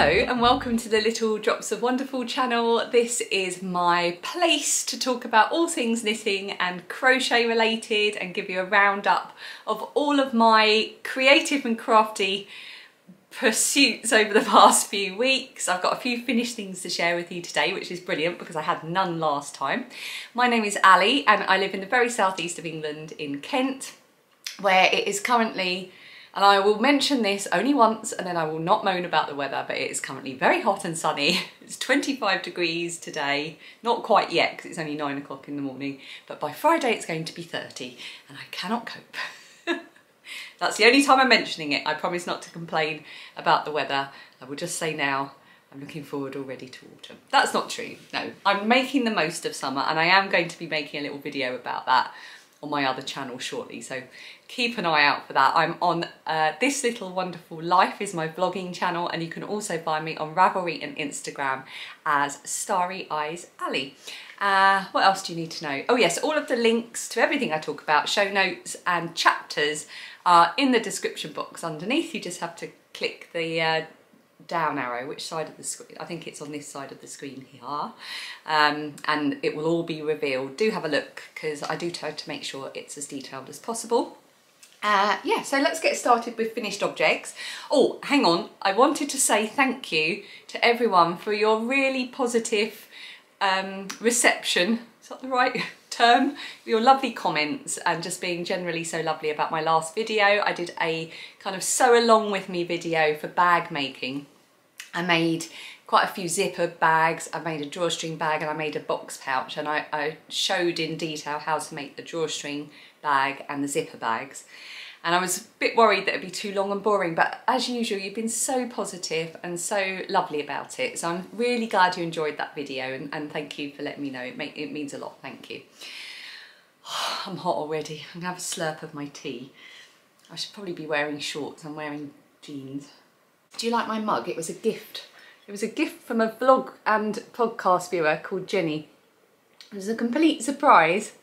Hello and welcome to the Little Drops of Wonderful channel. This is my place to talk about all things knitting and crochet related and give you a roundup of all of my creative and crafty pursuits over the past few weeks. I've got a few finished things to share with you today, which is brilliant because I had none last time. My name is Ali and I live in the very southeast of England in Kent, where it is currently and I will mention this only once and then I will not moan about the weather, but it is currently very hot and sunny. It's 25 degrees today, not quite yet because it's only nine o'clock in the morning, but by Friday it's going to be 30 and I cannot cope. That's the only time I'm mentioning it. I promise not to complain about the weather. I will just say now, I'm looking forward already to autumn. That's not true, no. I'm making the most of summer and I am going to be making a little video about that on my other channel shortly so keep an eye out for that i'm on uh, this little wonderful life is my vlogging channel and you can also find me on ravelry and instagram as starry eyes ali uh, what else do you need to know oh yes all of the links to everything i talk about show notes and chapters are in the description box underneath you just have to click the uh, down arrow, which side of the screen, I think it's on this side of the screen here, um, and it will all be revealed. Do have a look because I do try to make sure it's as detailed as possible. Uh, yeah, so let's get started with finished objects. Oh, hang on, I wanted to say thank you to everyone for your really positive um, reception, is that the right term? Your lovely comments and just being generally so lovely about my last video. I did a kind of sew along with me video for bag making I made quite a few zipper bags, I made a drawstring bag and I made a box pouch and I, I showed in detail how to make the drawstring bag and the zipper bags. And I was a bit worried that it'd be too long and boring, but as usual, you've been so positive and so lovely about it. So I'm really glad you enjoyed that video and, and thank you for letting me know. It, it means a lot, thank you. I'm hot already. I'm gonna have a slurp of my tea. I should probably be wearing shorts. I'm wearing jeans. Do you like my mug? It was a gift. It was a gift from a vlog and podcast viewer called Jenny. It was a complete surprise.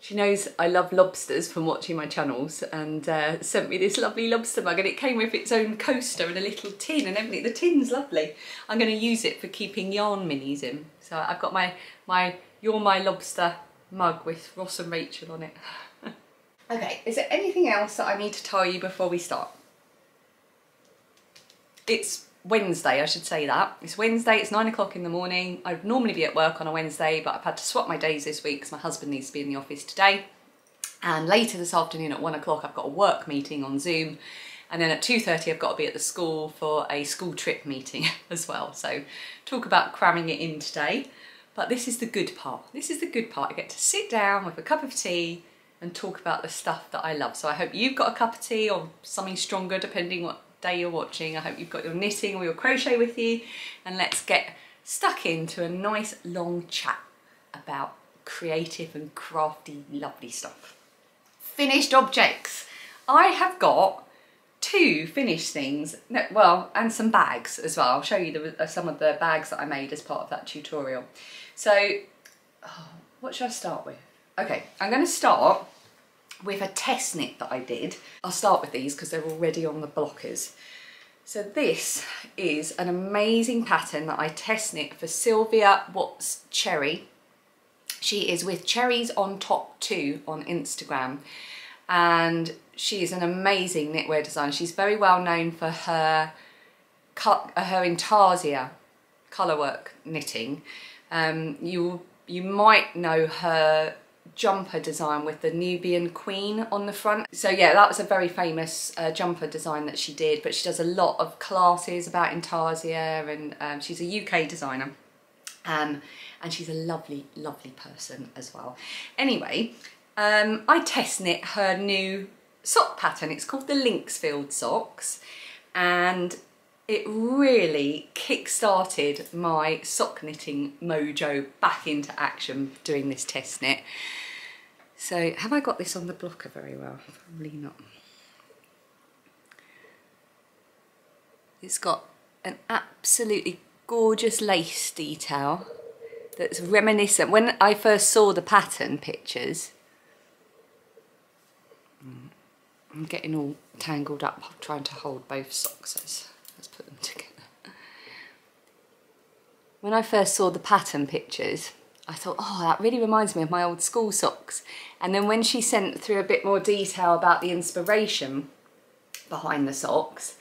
She knows I love lobsters from watching my channels and uh, sent me this lovely lobster mug and it came with its own coaster and a little tin and everything. The tin's lovely. I'm going to use it for keeping yarn minis in. So I've got my, my You're My Lobster mug with Ross and Rachel on it. okay, is there anything else that I need to tell you before we start? it's Wednesday, I should say that. It's Wednesday, it's nine o'clock in the morning. I'd normally be at work on a Wednesday, but I've had to swap my days this week because my husband needs to be in the office today. And later this afternoon at one o'clock, I've got a work meeting on Zoom. And then at 2.30, I've got to be at the school for a school trip meeting as well. So talk about cramming it in today. But this is the good part. This is the good part. I get to sit down with a cup of tea and talk about the stuff that I love. So I hope you've got a cup of tea or something stronger, depending what day you're watching. I hope you've got your knitting or your crochet with you and let's get stuck into a nice long chat about creative and crafty lovely stuff. Finished objects. I have got two finished things, well, and some bags as well. I'll show you the, uh, some of the bags that I made as part of that tutorial. So, oh, what should I start with? Okay, I'm going to start with a test knit that I did. I'll start with these because they're already on the blockers. So this is an amazing pattern that I test knit for Sylvia Watts Cherry. She is with Cherries on Top 2 on Instagram and she is an amazing knitwear designer. She's very well known for her her intarsia colourwork knitting. Um, you you might know her jumper design with the Nubian Queen on the front. So yeah, that was a very famous uh, jumper design that she did, but she does a lot of classes about intarsia and um, she's a UK designer. Um, and she's a lovely, lovely person as well. Anyway, um, I test knit her new sock pattern. It's called the Linksfield socks and it really kick-started my sock knitting mojo back into action doing this test knit. So have I got this on the blocker very well? Probably not. It's got an absolutely gorgeous lace detail that's reminiscent. When I first saw the pattern pictures, I'm getting all tangled up trying to hold both socks. Let's put them together. When I first saw the pattern pictures, I thought, oh, that really reminds me of my old school socks. And then when she sent through a bit more detail about the inspiration behind the socks,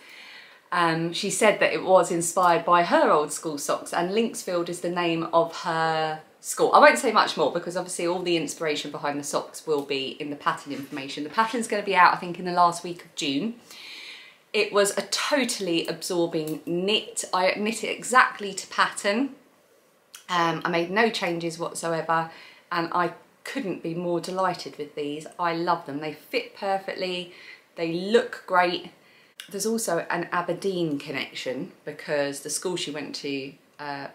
um, she said that it was inspired by her old school socks and Linksfield is the name of her school. I won't say much more because obviously all the inspiration behind the socks will be in the pattern information. The pattern's going to be out I think in the last week of June. It was a totally absorbing knit. I knit it exactly to pattern. Um, I made no changes whatsoever and I couldn't be more delighted with these. I love them. They fit perfectly. They look great. There's also an Aberdeen connection because the school she went to uh,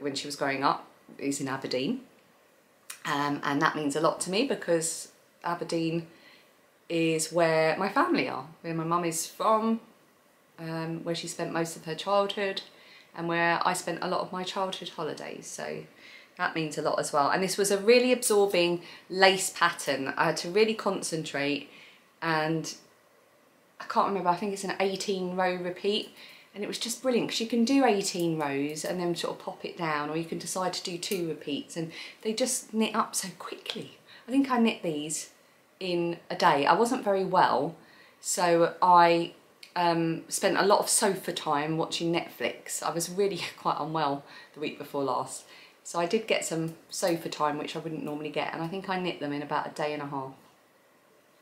when she was growing up is in Aberdeen. Um, and that means a lot to me because Aberdeen is where my family are, where my mum is from, um, where she spent most of her childhood and where I spent a lot of my childhood holidays. So that means a lot as well. And this was a really absorbing lace pattern. I had to really concentrate and I can't remember, I think it's an 18 row repeat and it was just brilliant because you can do 18 rows and then sort of pop it down or you can decide to do two repeats and they just knit up so quickly. I think I knit these in a day. I wasn't very well so I um, spent a lot of sofa time watching Netflix. I was really quite unwell the week before last so I did get some sofa time which I wouldn't normally get and I think I knit them in about a day and a half.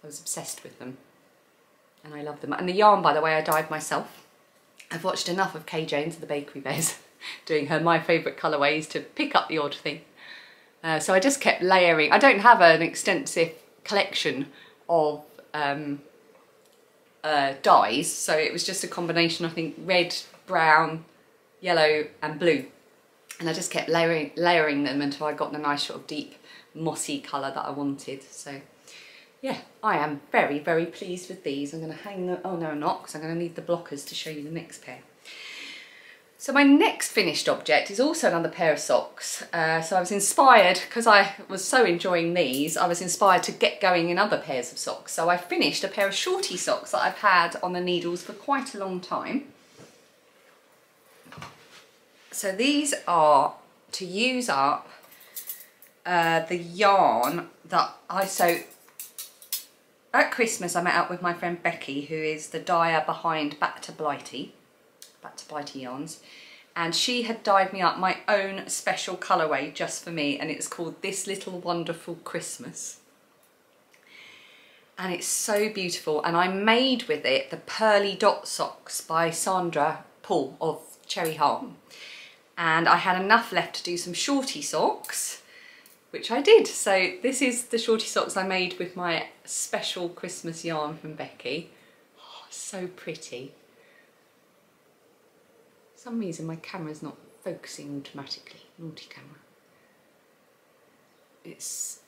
I was obsessed with them and I love them. And the yarn by the way I dyed myself I've watched enough of Kay Jones, the Bakery Bears, doing her my favourite colourways to pick up the odd thing. Uh, so I just kept layering. I don't have an extensive collection of um, uh, dyes, so it was just a combination, I think, red, brown, yellow and blue. And I just kept layering, layering them until I got the nice sort of deep mossy colour that I wanted. So yeah, I am very, very pleased with these. I'm going to hang them, oh no, I'm not, because I'm going to need the blockers to show you the next pair. So my next finished object is also another pair of socks. Uh, so I was inspired, because I was so enjoying these, I was inspired to get going in other pairs of socks. So I finished a pair of shorty socks that I've had on the needles for quite a long time. So these are to use up uh, the yarn that I, so at Christmas I met up with my friend Becky who is the dyer behind Back to Blighty, Back to Blighty Yarns and she had dyed me up my own special colourway just for me and it's called This Little Wonderful Christmas and it's so beautiful and I made with it the Pearly Dot Socks by Sandra Paul of Cherry Heart and I had enough left to do some shorty socks which I did. So this is the shorty socks I made with my special Christmas yarn from Becky. Oh, so pretty. Some reason my camera's not focusing automatically, naughty camera. It's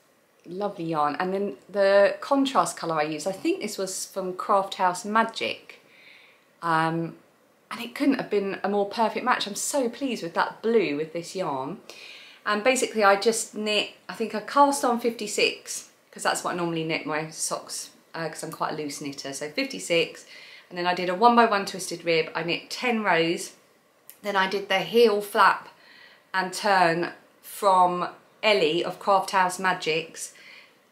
lovely yarn. And then the contrast colour I used, I think this was from Craft House Magic. Um, and it couldn't have been a more perfect match. I'm so pleased with that blue with this yarn and basically I just knit, I think I cast on 56 because that's what I normally knit my socks because uh, I'm quite a loose knitter, so 56 and then I did a one by one twisted rib, I knit 10 rows, then I did the heel flap and turn from Ellie of Craft House Magics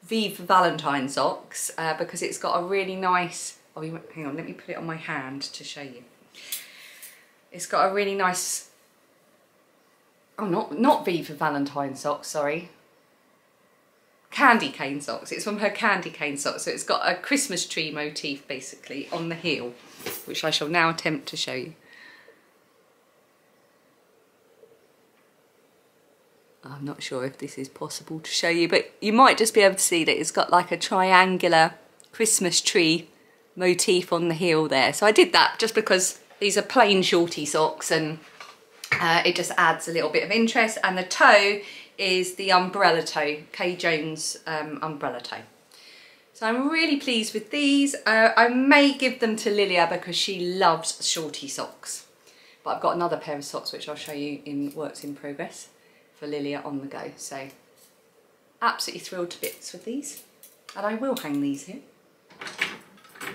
V for Valentine socks uh, because it's got a really nice, oh hang on let me put it on my hand to show you. It's got a really nice oh not not V for Valentine socks, sorry. Candy cane socks. It's from her candy cane socks. So it's got a Christmas tree motif basically on the heel, which I shall now attempt to show you. I'm not sure if this is possible to show you, but you might just be able to see that it's got like a triangular Christmas tree motif on the heel there. So I did that just because these are plain shorty socks and uh, it just adds a little bit of interest and the toe is the umbrella toe, Kay Jones um, umbrella toe. So I'm really pleased with these. Uh, I may give them to Lilia because she loves shorty socks. But I've got another pair of socks which I'll show you in works in progress for Lilia on the go. So absolutely thrilled to bits with these. And I will hang these here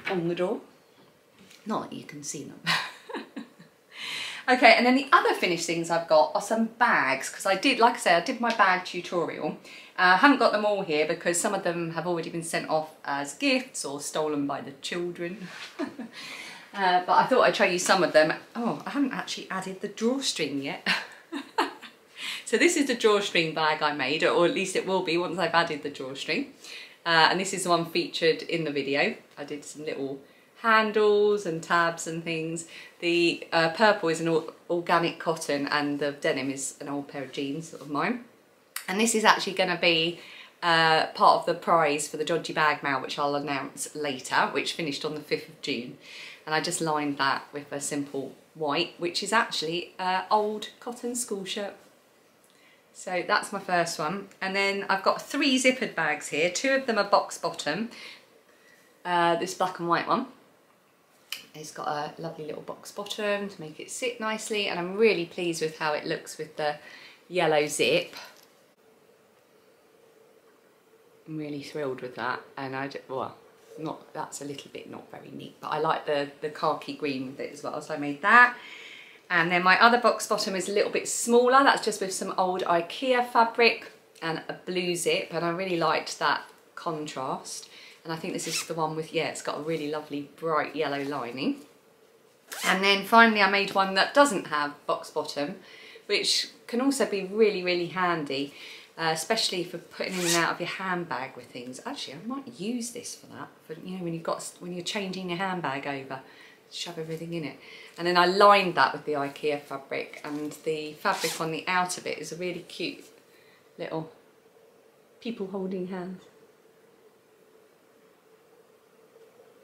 on the door. Not that you can see them. Okay, and then the other finished things I've got are some bags because I did, like I said, I did my bag tutorial. Uh, I haven't got them all here because some of them have already been sent off as gifts or stolen by the children. uh, but I thought I'd show you some of them. Oh, I haven't actually added the drawstring yet. so this is the drawstring bag I made, or at least it will be once I've added the drawstring. Uh, and this is the one featured in the video. I did some little handles and tabs and things. The uh, purple is an organic cotton and the denim is an old pair of jeans of mine. And this is actually going to be uh, part of the prize for the dodgy bag mail which I'll announce later which finished on the 5th of June and I just lined that with a simple white which is actually an old cotton school shirt so that's my first one. And then I've got three zippered bags here. Two of them are box bottom. Uh, this black and white one. It's got a lovely little box bottom to make it sit nicely. And I'm really pleased with how it looks with the yellow zip. I'm really thrilled with that. And I, well, not that's a little bit not very neat but I like the, the khaki green with it as well. So I made that. And then my other box bottom is a little bit smaller, that's just with some old Ikea fabric and a blue zip and I really liked that contrast. And I think this is the one with, yeah, it's got a really lovely bright yellow lining. And then finally I made one that doesn't have box bottom, which can also be really, really handy, uh, especially for putting in and out of your handbag with things. Actually, I might use this for that, for, you know, when you've got, when you're changing your handbag over, shove everything in it. And then I lined that with the Ikea fabric and the fabric on the outer bit is a really cute little people holding hands.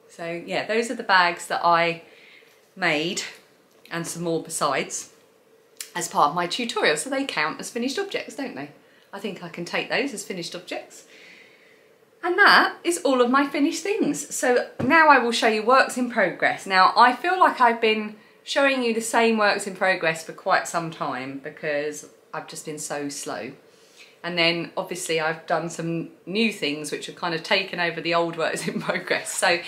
So yeah, those are the bags that I made and some more besides as part of my tutorial. So they count as finished objects, don't they? I think I can take those as finished objects. And that is all of my finished things. So now I will show you works in progress. Now I feel like I've been showing you the same works in progress for quite some time because I've just been so slow. And then obviously I've done some new things which have kind of taken over the old works in progress. So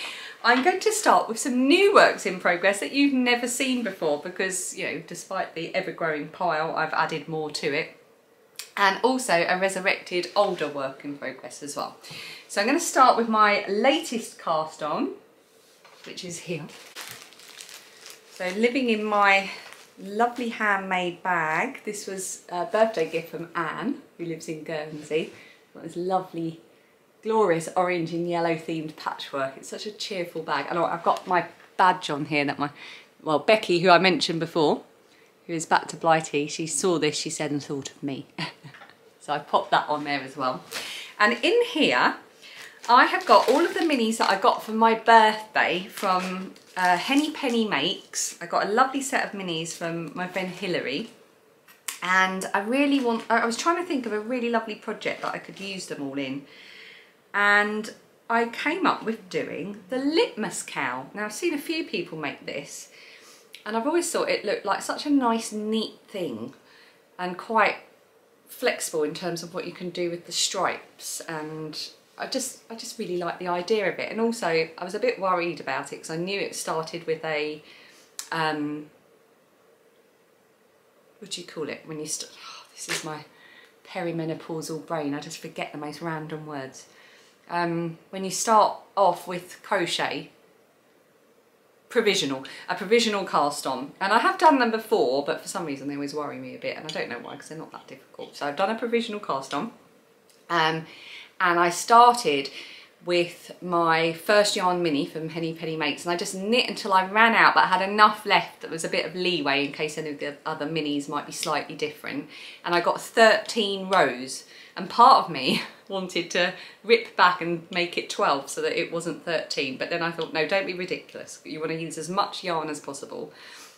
I'm going to start with some new works in progress that you've never seen before because, you know, despite the ever-growing pile, I've added more to it. And also a resurrected older work in progress as well. So I'm going to start with my latest cast on, which is here. So living in my lovely handmade bag. This was a birthday gift from Anne, who lives in Guernsey. Got this lovely glorious orange and yellow themed patchwork. It's such a cheerful bag. And I've got my badge on here that my, well, Becky, who I mentioned before, who is back to Blighty, she saw this, she said, and thought of me. so I popped that on there as well. And in here, I have got all of the minis that I got for my birthday from uh, Henny Penny Makes. I got a lovely set of minis from my friend Hilary. And I really want, I was trying to think of a really lovely project that I could use them all in and I came up with doing the litmus cowl. Now I've seen a few people make this and I've always thought it looked like such a nice neat thing and quite flexible in terms of what you can do with the stripes. And I just I just really like the idea of it. And also I was a bit worried about it because I knew it started with a um, what do you call it when you start oh, this is my perimenopausal brain. I just forget the most random words. Um, when you start off with crochet, provisional, a provisional cast on. And I have done them before, but for some reason they always worry me a bit, and I don't know why, because they're not that difficult. So I've done a provisional cast on, um, and I started with my first yarn mini from Henny Penny Makes and I just knit until I ran out but I had enough left that was a bit of leeway in case any of the other minis might be slightly different and I got 13 rows and part of me wanted to rip back and make it 12 so that it wasn't 13 but then I thought no don't be ridiculous. You want to use as much yarn as possible.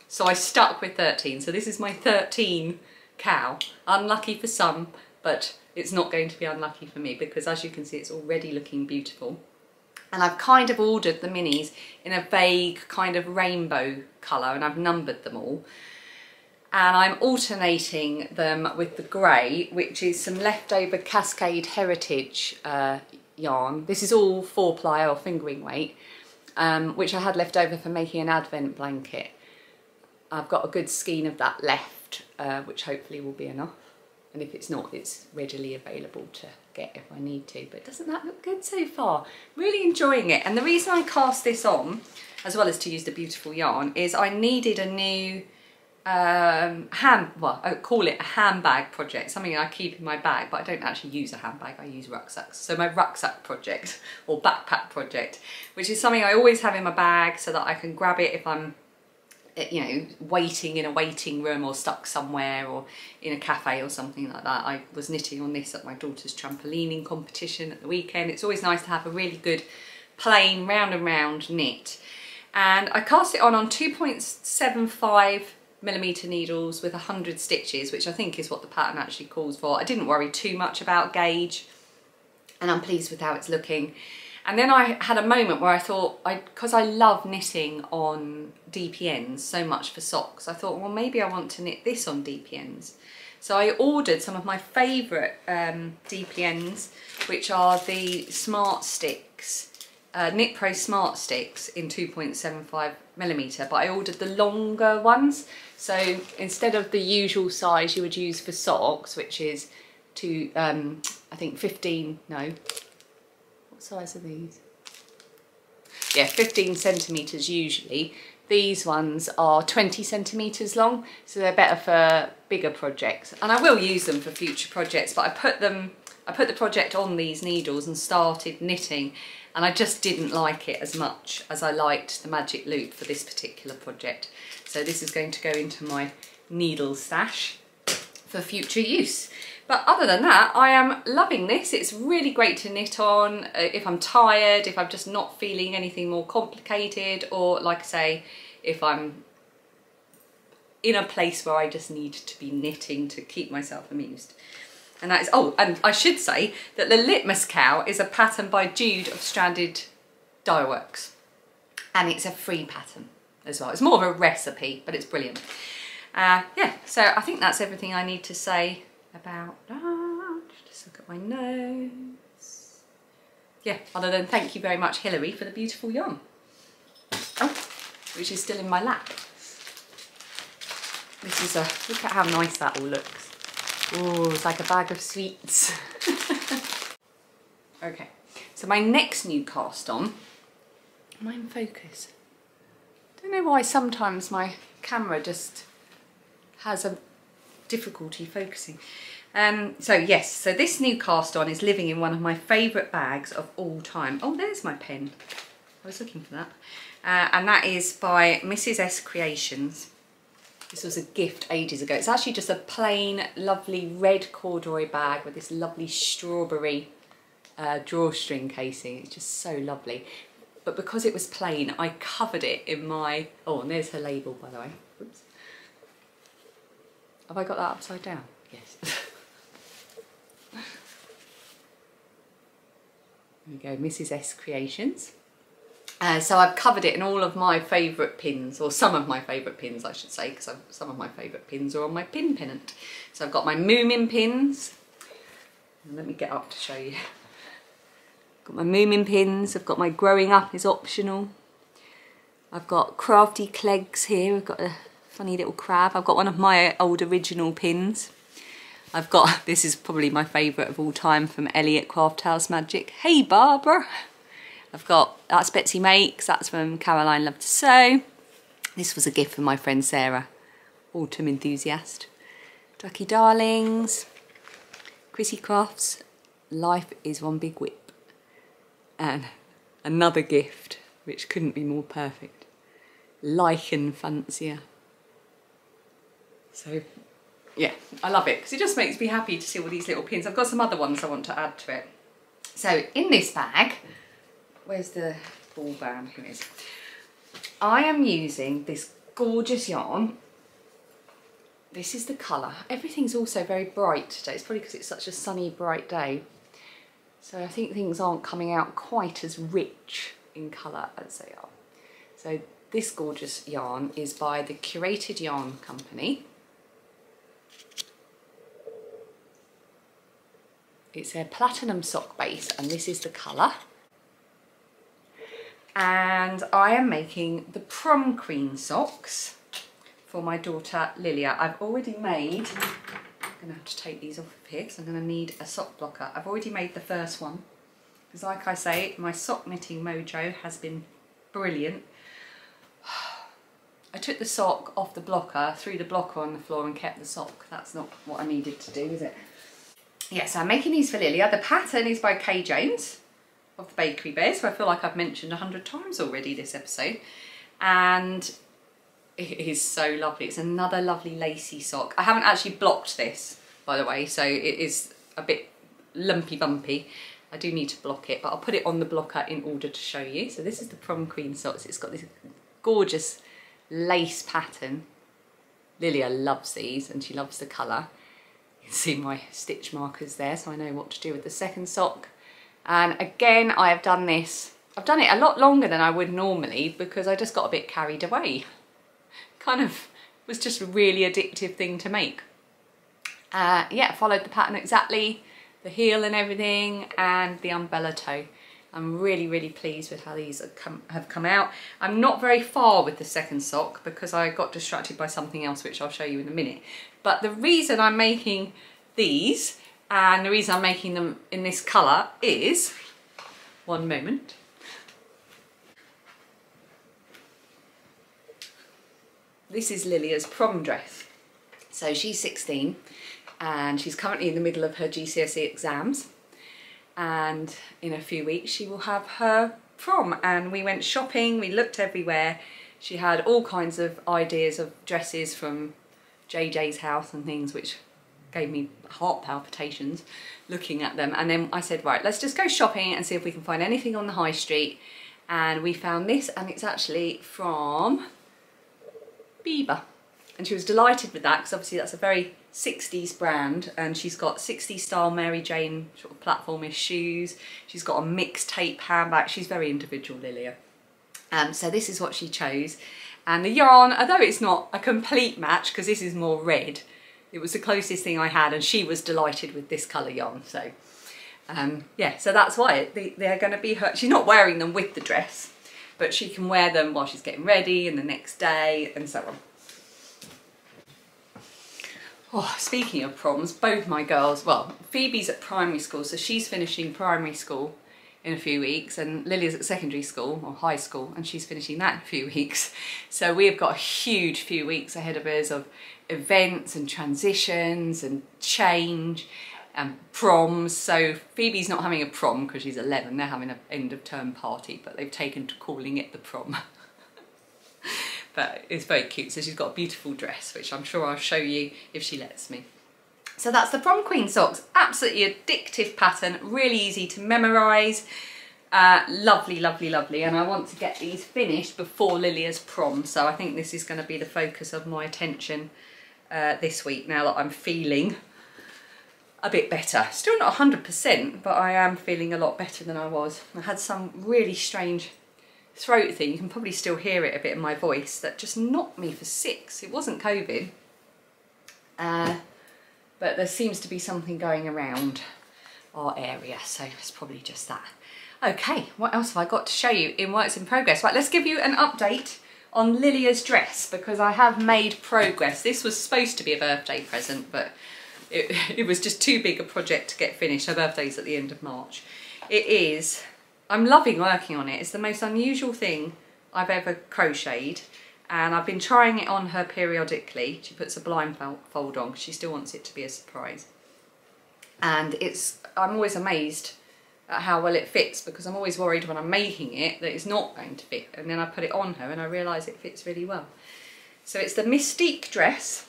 So I stuck with 13 so this is my 13 cowl. Unlucky for some but it's not going to be unlucky for me because as you can see it's already looking beautiful. And I've kind of ordered the minis in a vague kind of rainbow colour and I've numbered them all and I'm alternating them with the grey which is some leftover Cascade Heritage uh, yarn. This is all four ply or fingering weight um, which I had left over for making an advent blanket I've got a good skein of that left, uh, which hopefully will be enough. And if it's not, it's readily available to get if I need to. But doesn't that look good so far? Really enjoying it. And the reason I cast this on, as well as to use the beautiful yarn, is I needed a new um, hand, well, I call it a handbag project, something I keep in my bag, but I don't actually use a handbag, I use rucksacks. So my rucksack project or backpack project, which is something I always have in my bag so that I can grab it if I'm eh, you know, waiting in a waiting room or stuck somewhere or in a cafe or something like that. I was knitting on this at my daughter's trampolining competition at the weekend. It's always nice to have a really good plain round and round knit. And I cast it on on 2.75 millimeter needles with 100 stitches, which I think is what the pattern actually calls for. I didn't worry too much about gauge and I'm pleased with how it's looking. And then I had a moment where I thought, because I, I, love knitting on DPNs so much for socks, I thought, well, maybe I want to knit this on DPNs. So I ordered some of my favourite um, DPNs, which are the Smart Sticks uh, Knit Pro Smart Sticks in 2.75 millimeter, but I ordered the longer ones. So instead of the usual size you would use for socks, which is to, um, I think 15, no, what size are these? Yeah, 15 centimetres usually. These ones are 20 centimetres long, so they're better for bigger projects. And I will use them for future projects, but I put them, I put the project on these needles and started knitting and I just didn't like it as much as I liked the magic loop for this particular project. So this is going to go into my needle stash for future use. But other than that, I am loving this. It's really great to knit on uh, if I'm tired, if I'm just not feeling anything more complicated, or like I say, if I'm in a place where I just need to be knitting to keep myself amused. And that is, oh, and I should say that the Litmus Cowl is a pattern by Jude of Stranded Dyeworks. And it's a free pattern as well. It's more of a recipe, but it's brilliant. Uh, yeah, so I think that's everything I need to say about that. Just look at my notes. Yeah, other than thank you very much, Hilary, for the beautiful yarn. Oh, which is still in my lap. This is a, look at how nice that all looks. Oh, it's like a bag of sweets. okay, so my next new cast on, am I in focus? Don't know why sometimes my camera just has a difficulty focusing. Um, so yes, so this new cast on is living in one of my favourite bags of all time. Oh, there's my pen. I was looking for that. Uh, and that is by Mrs S Creations. This was a gift ages ago. It's actually just a plain, lovely red corduroy bag with this lovely strawberry uh, drawstring casing. It's just so lovely. But because it was plain, I covered it in my... Oh, and there's her label, by the way. Oops. Have I got that upside down? Yes. there we go, Mrs S Creations. Uh, so I've covered it in all of my favourite pins, or some of my favourite pins I should say, because some of my favourite pins are on my pin pennant. So I've got my Moomin pins. Let me get up to show you. Got my Moomin pins, I've got my Growing Up is Optional. I've got Crafty Clegs here, I've got a funny little crab. I've got one of my old original pins. I've got, this is probably my favourite of all time from Elliot Craft House Magic. Hey Barbara! I've got, that's Betsy Makes, that's from Caroline Love to Sew. This was a gift from my friend Sarah, autumn enthusiast. Ducky Darlings, Chrissy Crafts, Life is One Big Whip. And another gift, which couldn't be more perfect, Lichen Fancier. So yeah, I love it because it just makes me happy to see all these little pins. I've got some other ones I want to add to it. So in this bag, where's the ball band? Here it is. I am using this gorgeous yarn. This is the colour. Everything's also very bright today. It's probably because it's such a sunny, bright day. So I think things aren't coming out quite as rich in colour as they are. So this gorgeous yarn is by the Curated Yarn Company. It's a platinum sock base and this is the colour and I am making the prom queen socks for my daughter Lilia. I've already made, I'm gonna have to take these off of here because I'm gonna need a sock blocker. I've already made the first one because like I say, my sock knitting mojo has been brilliant. I took the sock off the blocker, threw the blocker on the floor and kept the sock. That's not what I needed to do, is it? Yes, yeah, so I'm making these for Lilia. The pattern is by Kay Jones of the Bakery Bears, who I feel like I've mentioned a hundred times already this episode. And it is so lovely. It's another lovely lacy sock. I haven't actually blocked this, by the way, so it is a bit lumpy bumpy. I do need to block it, but I'll put it on the blocker in order to show you. So this is the Prom Queen socks. It's got this gorgeous lace pattern. Lilia loves these and she loves the colour. You can see my stitch markers there, so I know what to do with the second sock. And again, I have done this, I've done it a lot longer than I would normally because I just got a bit carried away. Kind of was just a really addictive thing to make. Uh, yeah, followed the pattern exactly, the heel and everything, and the umbrella toe. I'm really, really pleased with how these have come, have come out. I'm not very far with the second sock because I got distracted by something else, which I'll show you in a minute. But the reason I'm making these and the reason I'm making them in this colour is, one moment, this is Lilia's prom dress. So she's 16 and she's currently in the middle of her GCSE exams and in a few weeks she will have her prom and we went shopping, we looked everywhere. She had all kinds of ideas of dresses from JJ's house and things which gave me heart palpitations looking at them. And then I said, right, let's just go shopping and see if we can find anything on the high street. And we found this and it's actually from Biba. And she was delighted with that because obviously that's a very 60s brand and she's got 60s style Mary Jane sort of platformish shoes. She's got a mixtape handbag. She's very individual, Lilia. Um, so this is what she chose. And the yarn, although it's not a complete match because this is more red, it was the closest thing I had and she was delighted with this colour yarn. So um, yeah, so that's why they, they're going to be her, she's not wearing them with the dress, but she can wear them while she's getting ready and the next day and so on. Oh, speaking of proms, both my girls, well, Phoebe's at primary school, so she's finishing primary school in a few weeks and Lilia's at secondary school or high school and she's finishing that in a few weeks. So we've got a huge few weeks ahead of us of events and transitions and change and proms. So Phoebe's not having a prom because she's 11, they're having an end of term party, but they've taken to calling it the prom. but it's very cute. So she's got a beautiful dress, which I'm sure I'll show you if she lets me. So that's the Prom Queen socks. Absolutely addictive pattern, really easy to memorise. Uh, lovely, lovely, lovely. And I want to get these finished before Lilia's prom. So I think this is going to be the focus of my attention uh, this week now that I'm feeling a bit better. Still not 100%, but I am feeling a lot better than I was. I had some really strange throat thing. You can probably still hear it a bit in my voice that just knocked me for six. It wasn't COVID. Uh, but there seems to be something going around our area, so it's probably just that. Okay, what else have I got to show you in works in progress? Right, let's give you an update on Lilia's dress because I have made progress. This was supposed to be a birthday present, but it, it was just too big a project to get finished. Her birthday's at the end of March. It is, I'm loving working on it. It's the most unusual thing I've ever crocheted and I've been trying it on her periodically. She puts a blindfold on because she still wants it to be a surprise. And it's, I'm always amazed how well it fits because I'm always worried when I'm making it that it's not going to fit and then I put it on her and I realise it fits really well. So it's the Mystique dress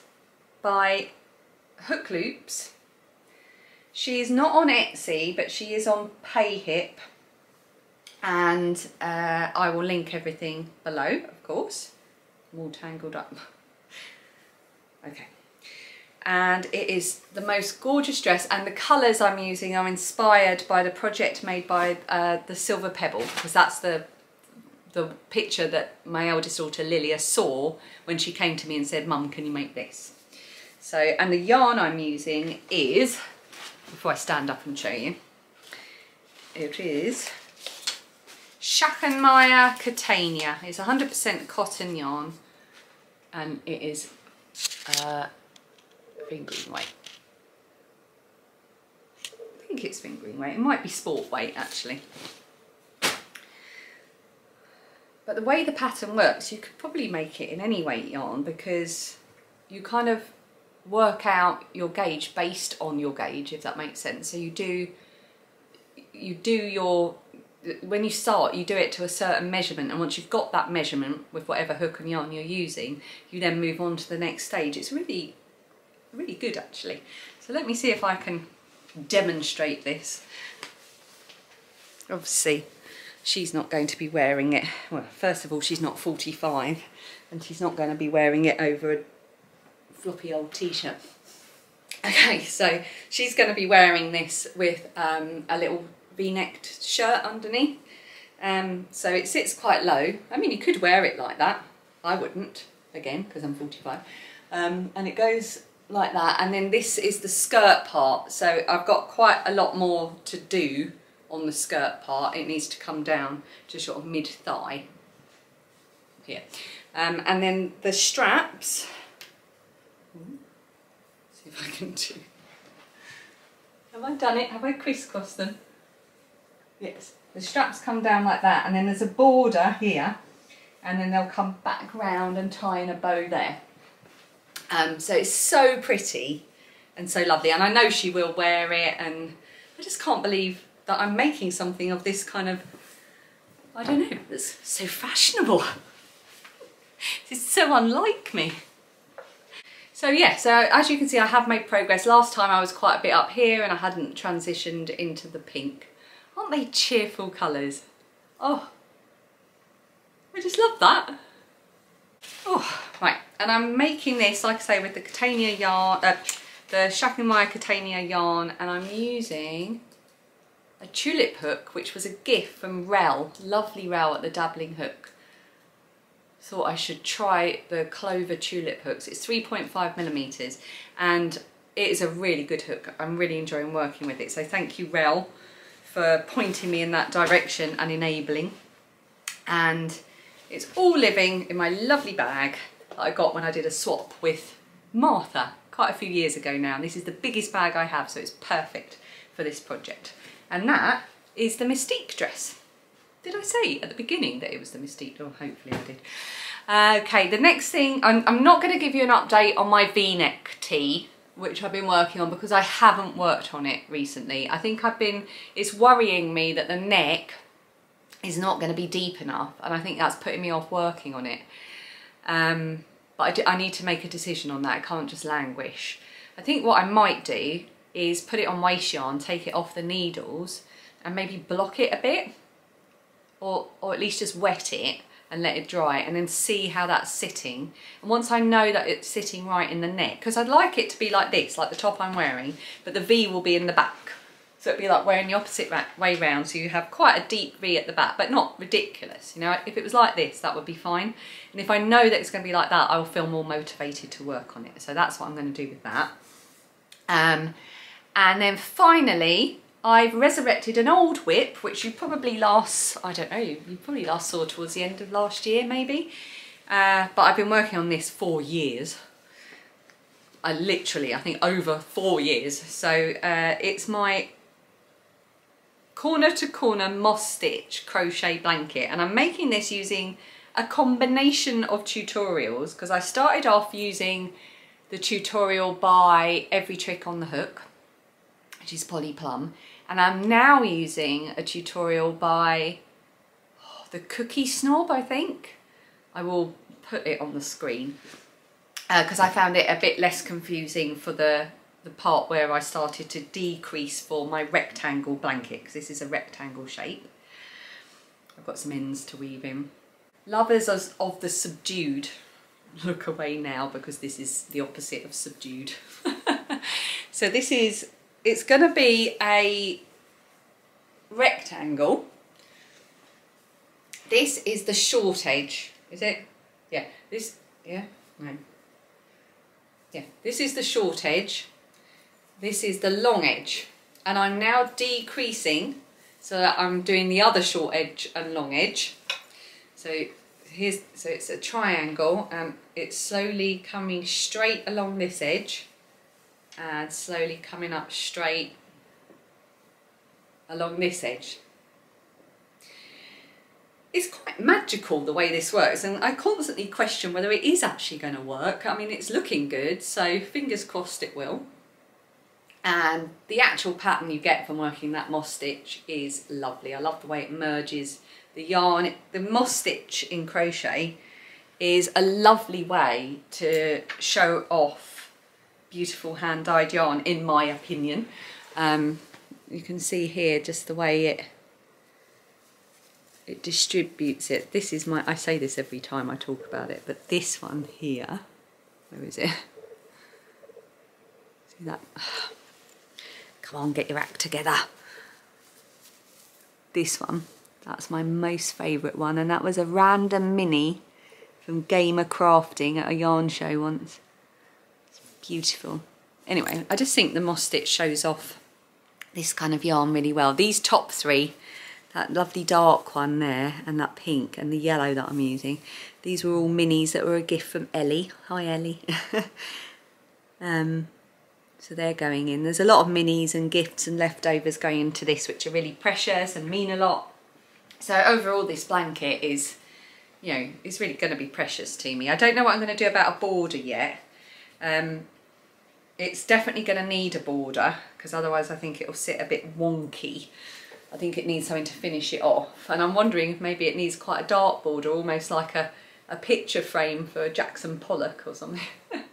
by Hook Loops. She is not on Etsy but she is on Payhip and uh, I will link everything below of course. I'm all tangled up. okay and it is the most gorgeous dress and the colours I'm using are inspired by the project made by uh, the Silver Pebble because that's the the picture that my eldest daughter Lilia saw when she came to me and said mum can you make this? So and the yarn I'm using is before I stand up and show you it is Schachenmayr Catania. It's 100% cotton yarn and it is uh, fingering weight. I think it's been green weight. It might be sport weight actually. But the way the pattern works, you could probably make it in any weight yarn because you kind of work out your gauge based on your gauge, if that makes sense. So you do, you do your, when you start, you do it to a certain measurement. And once you've got that measurement with whatever hook and yarn you're using, you then move on to the next stage. It's really, really good actually. So let me see if I can demonstrate this. Obviously, she's not going to be wearing it. Well, first of all, she's not 45 and she's not going to be wearing it over a floppy old t-shirt. Okay, so she's going to be wearing this with um, a little v-necked shirt underneath. Um, so it sits quite low. I mean, you could wear it like that. I wouldn't, again, because I'm 45. Um, and it goes like that. And then this is the skirt part. So I've got quite a lot more to do on the skirt part. It needs to come down to sort of mid-thigh here. Um, and then the straps, see if I can do, have I done it? Have I crisscrossed them? Yes. The straps come down like that and then there's a border here and then they'll come back round and tie in a bow there. Um, so it's so pretty and so lovely and I know she will wear it and I just can't believe that I'm making something of this kind of, I don't know, it's so fashionable. it's so unlike me. So yeah, so as you can see I have made progress. Last time I was quite a bit up here and I hadn't transitioned into the pink. Aren't they cheerful colours? Oh, I just love that. Oh, right, and I'm making this, like I say, with the Catania yarn, uh, the Wire Catania yarn, and I'm using a tulip hook, which was a gift from Rel, lovely Rel at the Dabbling Hook. Thought I should try the Clover tulip hooks. It's 3.5 millimeters and it is a really good hook. I'm really enjoying working with it. So thank you, Rel, for pointing me in that direction and enabling. And it's all living in my lovely bag that I got when I did a swap with Martha quite a few years ago now. And this is the biggest bag I have, so it's perfect for this project. And that is the Mystique dress. Did I say at the beginning that it was the Mystique? Oh, hopefully I did. Uh, okay, the next thing, I'm, I'm not going to give you an update on my v-neck tee, which I've been working on because I haven't worked on it recently. I think I've been, it's worrying me that the neck is not going to be deep enough and I think that's putting me off working on it. Um, but I, do, I need to make a decision on that, I can't just languish. I think what I might do is put it on waste yarn, take it off the needles and maybe block it a bit or, or at least just wet it and let it dry and then see how that's sitting. And once I know that it's sitting right in the neck, because I'd like it to be like this, like the top I'm wearing, but the V will be in the back. So it'd be like wearing the opposite way round, so you have quite a deep V at the back, but not ridiculous. You know, if it was like this, that would be fine. And if I know that it's going to be like that, I will feel more motivated to work on it. So that's what I'm going to do with that. Um, and then finally, I've resurrected an old WIP, which you probably last, I don't know, you probably last saw towards the end of last year, maybe. Uh, but I've been working on this for years. I literally, I think over four years. So uh, it's my corner to corner moss stitch crochet blanket. And I'm making this using a combination of tutorials because I started off using the tutorial by Every Trick on the Hook which is Polly Plum. And I'm now using a tutorial by oh, the Cookie Snob, I think. I will put it on the screen because uh, I found it a bit less confusing for the, the part where I started to decrease for my rectangle blanket because this is a rectangle shape. I've got some ends to weave in. Lovers of the subdued, look away now because this is the opposite of subdued. so this is it's going to be a rectangle. This is the short edge, is it? Yeah, this, yeah, no. Yeah, this is the short edge. This is the long edge. And I'm now decreasing so that I'm doing the other short edge and long edge. So here's so it's a triangle and it's slowly coming straight along this edge and slowly coming up straight along this edge. It's quite magical the way this works and I constantly question whether it is actually going to work. I mean it's looking good so fingers crossed it will. And the actual pattern you get from working that moss stitch is lovely. I love the way it merges the yarn. The moss stitch in crochet is a lovely way to show off beautiful hand dyed yarn in my opinion. Um, you can see here just the way it it distributes it. This is my, I say this every time I talk about it, but this one here, where is it? See that? Come on, get your act together. This one, that's my most favourite one, and that was a random mini from Gamer Crafting at a yarn show once. It's beautiful. Anyway, I just think the moss stitch shows off this kind of yarn really well. These top three, that lovely dark one there and that pink and the yellow that I'm using, these were all minis that were a gift from Ellie. Hi Ellie. um, so they're going in. There's a lot of minis and gifts and leftovers going into this which are really precious and mean a lot. So overall this blanket is, you know, it's really going to be precious to me. I don't know what I'm going to do about a border yet. Um, it's definitely going to need a border because otherwise I think it'll sit a bit wonky. I think it needs something to finish it off. And I'm wondering if maybe it needs quite a dark border, almost like a, a picture frame for Jackson Pollock or something.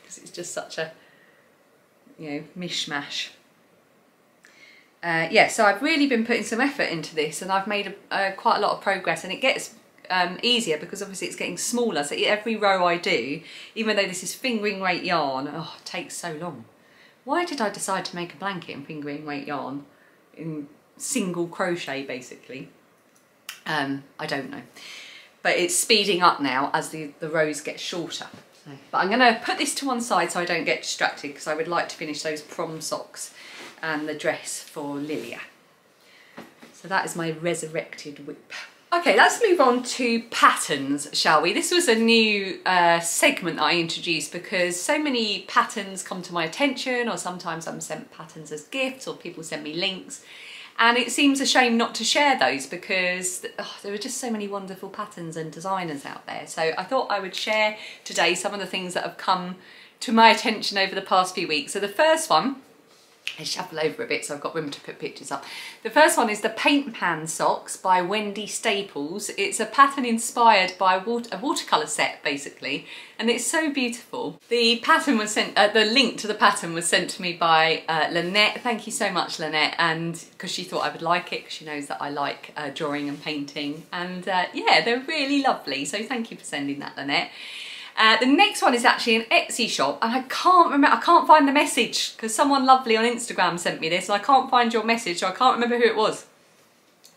Because it's just such a, you know, mishmash. Uh, yeah, so I've really been putting some effort into this and I've made a, quite a lot of progress and it gets um, easier because obviously it's getting smaller. So every row I do, even though this is fingering weight yarn, oh, it takes so long. Why did I decide to make a blanket in fingering weight yarn in single crochet basically? Um, I don't know. But it's speeding up now as the, the rows get shorter. So, but I'm going to put this to one side so I don't get distracted because I would like to finish those prom socks and the dress for Lilia. So that is my resurrected WIP. Okay, let's move on to patterns, shall we? This was a new uh, segment I introduced because so many patterns come to my attention or sometimes I'm sent patterns as gifts or people send me links and it seems a shame not to share those because oh, there are just so many wonderful patterns and designers out there. So I thought I would share today some of the things that have come to my attention over the past few weeks. So the first one I shuffle over a bit so I've got room to put pictures up. The first one is the Paint Pan Socks by Wendy Staples. It's a pattern inspired by a, water, a watercolour set basically and it's so beautiful. The pattern was sent, uh, the link to the pattern was sent to me by uh, Lynette. Thank you so much Lynette and because she thought I would like it because she knows that I like uh, drawing and painting and uh, yeah they're really lovely so thank you for sending that Lynette. Uh, the next one is actually an Etsy shop and I can't remember, I can't find the message because someone lovely on Instagram sent me this and I can't find your message so I can't remember who it was.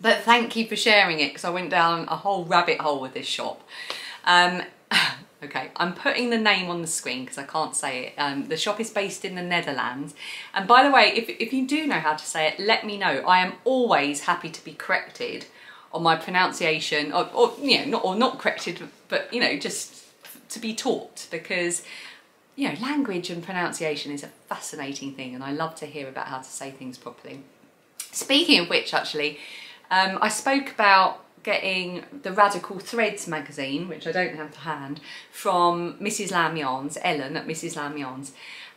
But thank you for sharing it because I went down a whole rabbit hole with this shop. Um, okay, I'm putting the name on the screen because I can't say it. Um, the shop is based in the Netherlands. And by the way, if, if you do know how to say it, let me know. I am always happy to be corrected on my pronunciation or, or you know, not, or not corrected, but you know, just to be taught because you know language and pronunciation is a fascinating thing and I love to hear about how to say things properly. Speaking of which actually um, I spoke about getting the Radical Threads magazine, which I don't have to hand, from Mrs. Lamb Yarns, Ellen at Mrs. Lamb Yarns.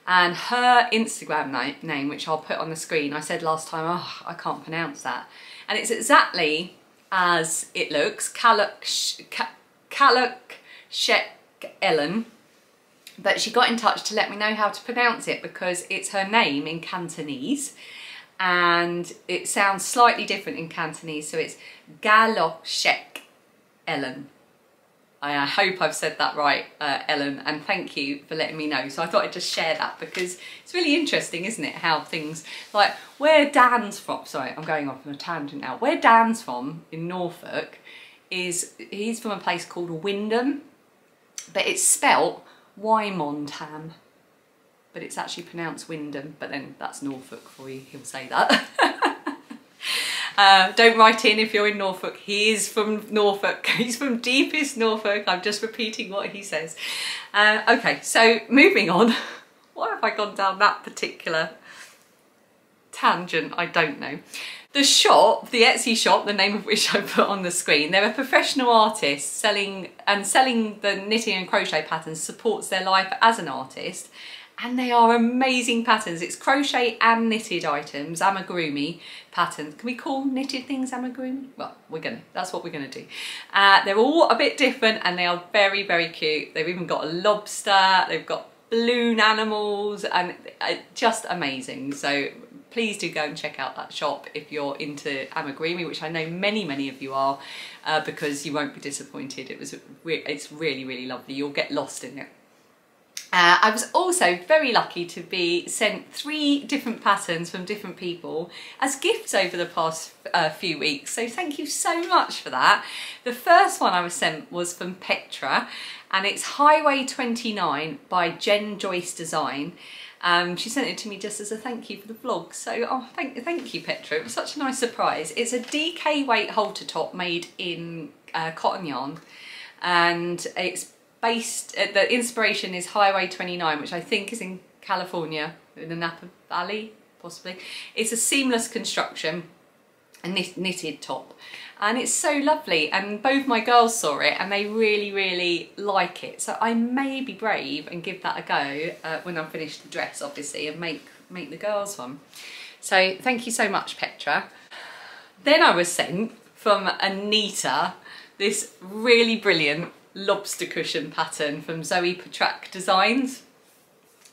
And her Instagram name, which I'll put on the screen, I said last time, oh, I can't pronounce that. And it's exactly as it looks, Kaluk, Kaluk Shek Ellen, but she got in touch to let me know how to pronounce it because it's her name in Cantonese and it sounds slightly different in Cantonese, so it's Galoshek Ellen. I hope I've said that right, uh, Ellen, and thank you for letting me know. So I thought I'd just share that because it's really interesting, isn't it, how things, like where Dan's from, sorry, I'm going off on a tangent now, where Dan's from in Norfolk is, he's from a place called Wymondham, but it's spelt Wymondham, but it's actually pronounced Wyndham, but then that's Norfolk for you, he'll say that. Uh, don't write in if you're in Norfolk. He is from Norfolk. He's from deepest Norfolk. I'm just repeating what he says. Uh, okay, so moving on. Why have I gone down that particular tangent? I don't know. The shop, the Etsy shop, the name of which I put on the screen, they're a professional artist selling and selling the knitting and crochet patterns supports their life as an artist and they are amazing patterns. It's crochet and knitted items, amigurumi patterns. Can we call knitted things amigurumi? Well, we're gonna, that's what we're gonna do. Uh, they're all a bit different and they are very, very cute. They've even got a lobster, they've got balloon animals and uh, just amazing. So please do go and check out that shop if you're into amigurumi, which I know many, many of you are, uh, because you won't be disappointed. It was, it's really, really lovely. You'll get lost in it. Uh, I was also very lucky to be sent three different patterns from different people as gifts over the past uh, few weeks. So thank you so much for that. The first one I was sent was from Petra and it's Highway 29 by Jen Joyce Design. Um, she sent it to me just as a thank you for the vlog. So oh, thank, thank you Petra, it was such a nice surprise. It's a DK weight halter top made in uh, cotton yarn and it's based, uh, the inspiration is Highway 29, which I think is in California, in the Napa Valley, possibly. It's a seamless construction, a knitted top. And it's so lovely, and both my girls saw it and they really, really like it. So I may be brave and give that a go uh, when I'm finished the dress, obviously, and make, make the girls one. So thank you so much, Petra. Then I was sent from Anita this really brilliant lobster cushion pattern from Zoe Patrak Designs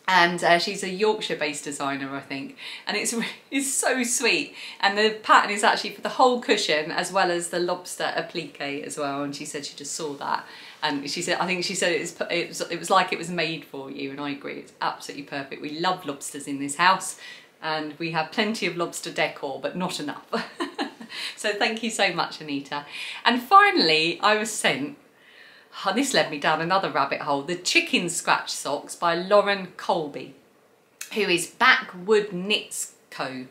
and uh, she's a Yorkshire based designer I think. And it's it's so sweet. And the pattern is actually for the whole cushion as well as the lobster applique as well. And she said she just saw that. And she said I think she said it was, it was it was like it was made for you. And I agree it's absolutely perfect. We love lobsters in this house. And we have plenty of lobster decor but not enough. So thank you so much Anita. And finally I was sent This led me down another rabbit hole. The Chicken Scratch Socks by Lauren Colby, who is Backwood Knits Co.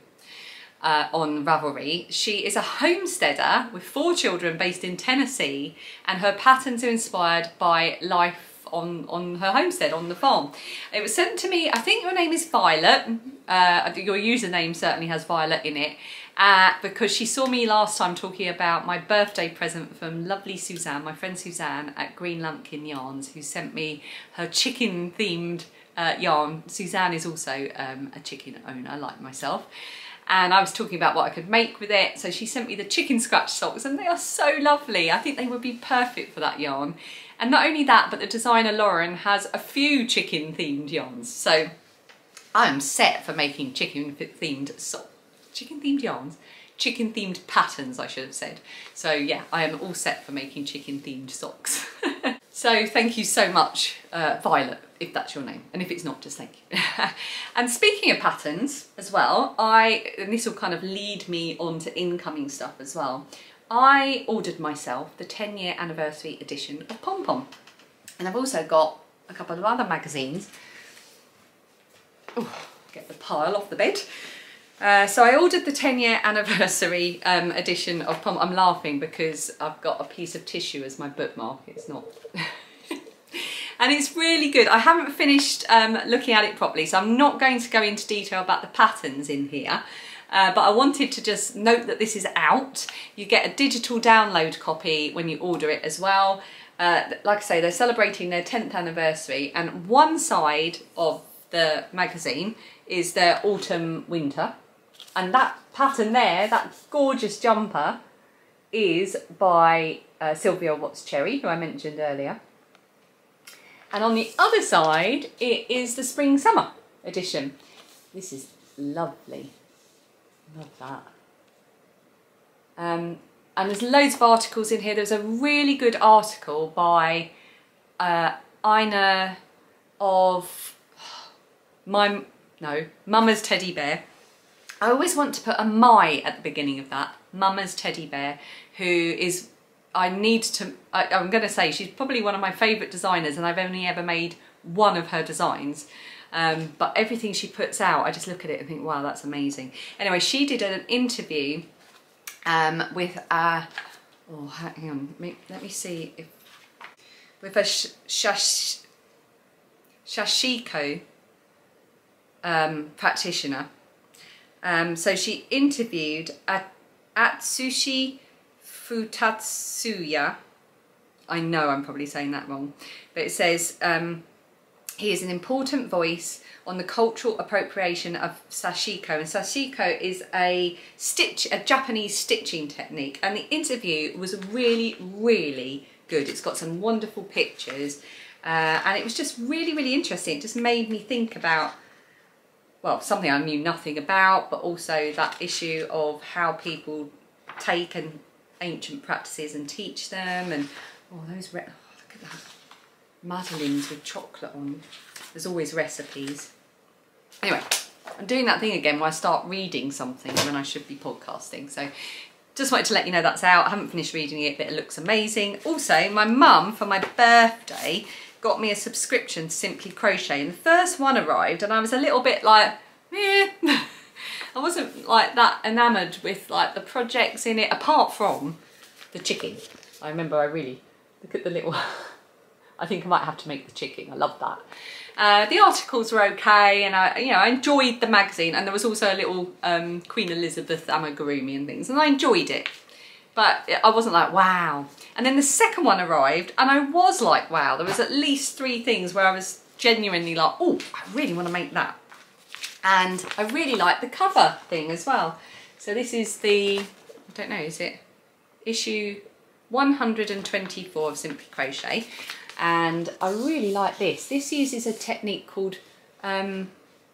Uh, on Ravelry. She is a homesteader with four children based in Tennessee and her patterns are inspired by life on, on her homestead, on the farm. It was sent to me, I think your name is Violet, uh, your username certainly has Violet in it, uh, because she saw me last time talking about my birthday present from lovely Suzanne, my friend Suzanne at Green Lumpkin Yarns, who sent me her chicken themed uh, yarn. Suzanne is also um, a chicken owner like myself. And I was talking about what I could make with it. So she sent me the chicken scratch socks and they are so lovely. I think they would be perfect for that yarn. And not only that, but the designer Lauren has a few chicken themed yarns. So I am set for making chicken themed socks chicken themed yarns, chicken themed patterns I should have said. So yeah, I am all set for making chicken themed socks. so thank you so much uh, Violet, if that's your name, and if it's not, just thank you. and speaking of patterns as well, I, and this will kind of lead me on to incoming stuff as well, I ordered myself the 10 year anniversary edition of Pom Pom. And I've also got a couple of other magazines. Ooh, get the pile off the bed. Uh, so I ordered the 10 year anniversary um, edition of Pom. I'm laughing because I've got a piece of tissue as my bookmark. It's not. and it's really good. I haven't finished um, looking at it properly, so I'm not going to go into detail about the patterns in here. Uh, but I wanted to just note that this is out. You get a digital download copy when you order it as well. Uh, like I say, they're celebrating their 10th anniversary and one side of the magazine is their autumn winter and that pattern there, that gorgeous jumper, is by uh, Sylvia Watts Cherry, who I mentioned earlier. And on the other side, it is the spring summer edition. This is lovely. Love that. Um, and there's loads of articles in here. There's a really good article by uh, Ina of my no Mama's Teddy Bear I always want to put a my at the beginning of that. Mama's teddy bear, who is, I need to, I, I'm going to say she's probably one of my favourite designers and I've only ever made one of her designs. Um, but everything she puts out, I just look at it and think, wow, that's amazing. Anyway, she did an interview um, with a, oh hang on, let me see if, with a sh shash, Sashiko um, practitioner. Um, so she interviewed at Atsushi Futatsuya. I know I'm probably saying that wrong, but it says um, he is an important voice on the cultural appropriation of sashiko. And sashiko is a stitch, a Japanese stitching technique. And the interview was really, really good. It's got some wonderful pictures. Uh, and it was just really, really interesting. It just made me think about, well, something I knew nothing about, but also that issue of how people take and ancient practices and teach them. And, oh, those, oh, look at that madeleines with chocolate on. There's always recipes. Anyway, I'm doing that thing again where I start reading something when I should be podcasting. So just wanted to let you know that's out. I haven't finished reading it, but it looks amazing. Also, my mum, for my birthday, got me a subscription to Simply Crochet. And the first one arrived and I was a little bit like, eh. I wasn't like that enamoured with like the projects in it, apart from the chicken. I remember I really, look at the little I think I might have to make the chicken. I love that. Uh, the articles were okay and I, you know, I enjoyed the magazine and there was also a little um, Queen Elizabeth amigurumi and things and I enjoyed it. But I wasn't like, wow. And then the second one arrived and I was like, wow. There was at least three things where I was genuinely like, oh, I really want to make that. And I really like the cover thing as well. So this is the, I don't know, is it issue 124 of Simply Crochet and I really like this. This uses a technique called, um,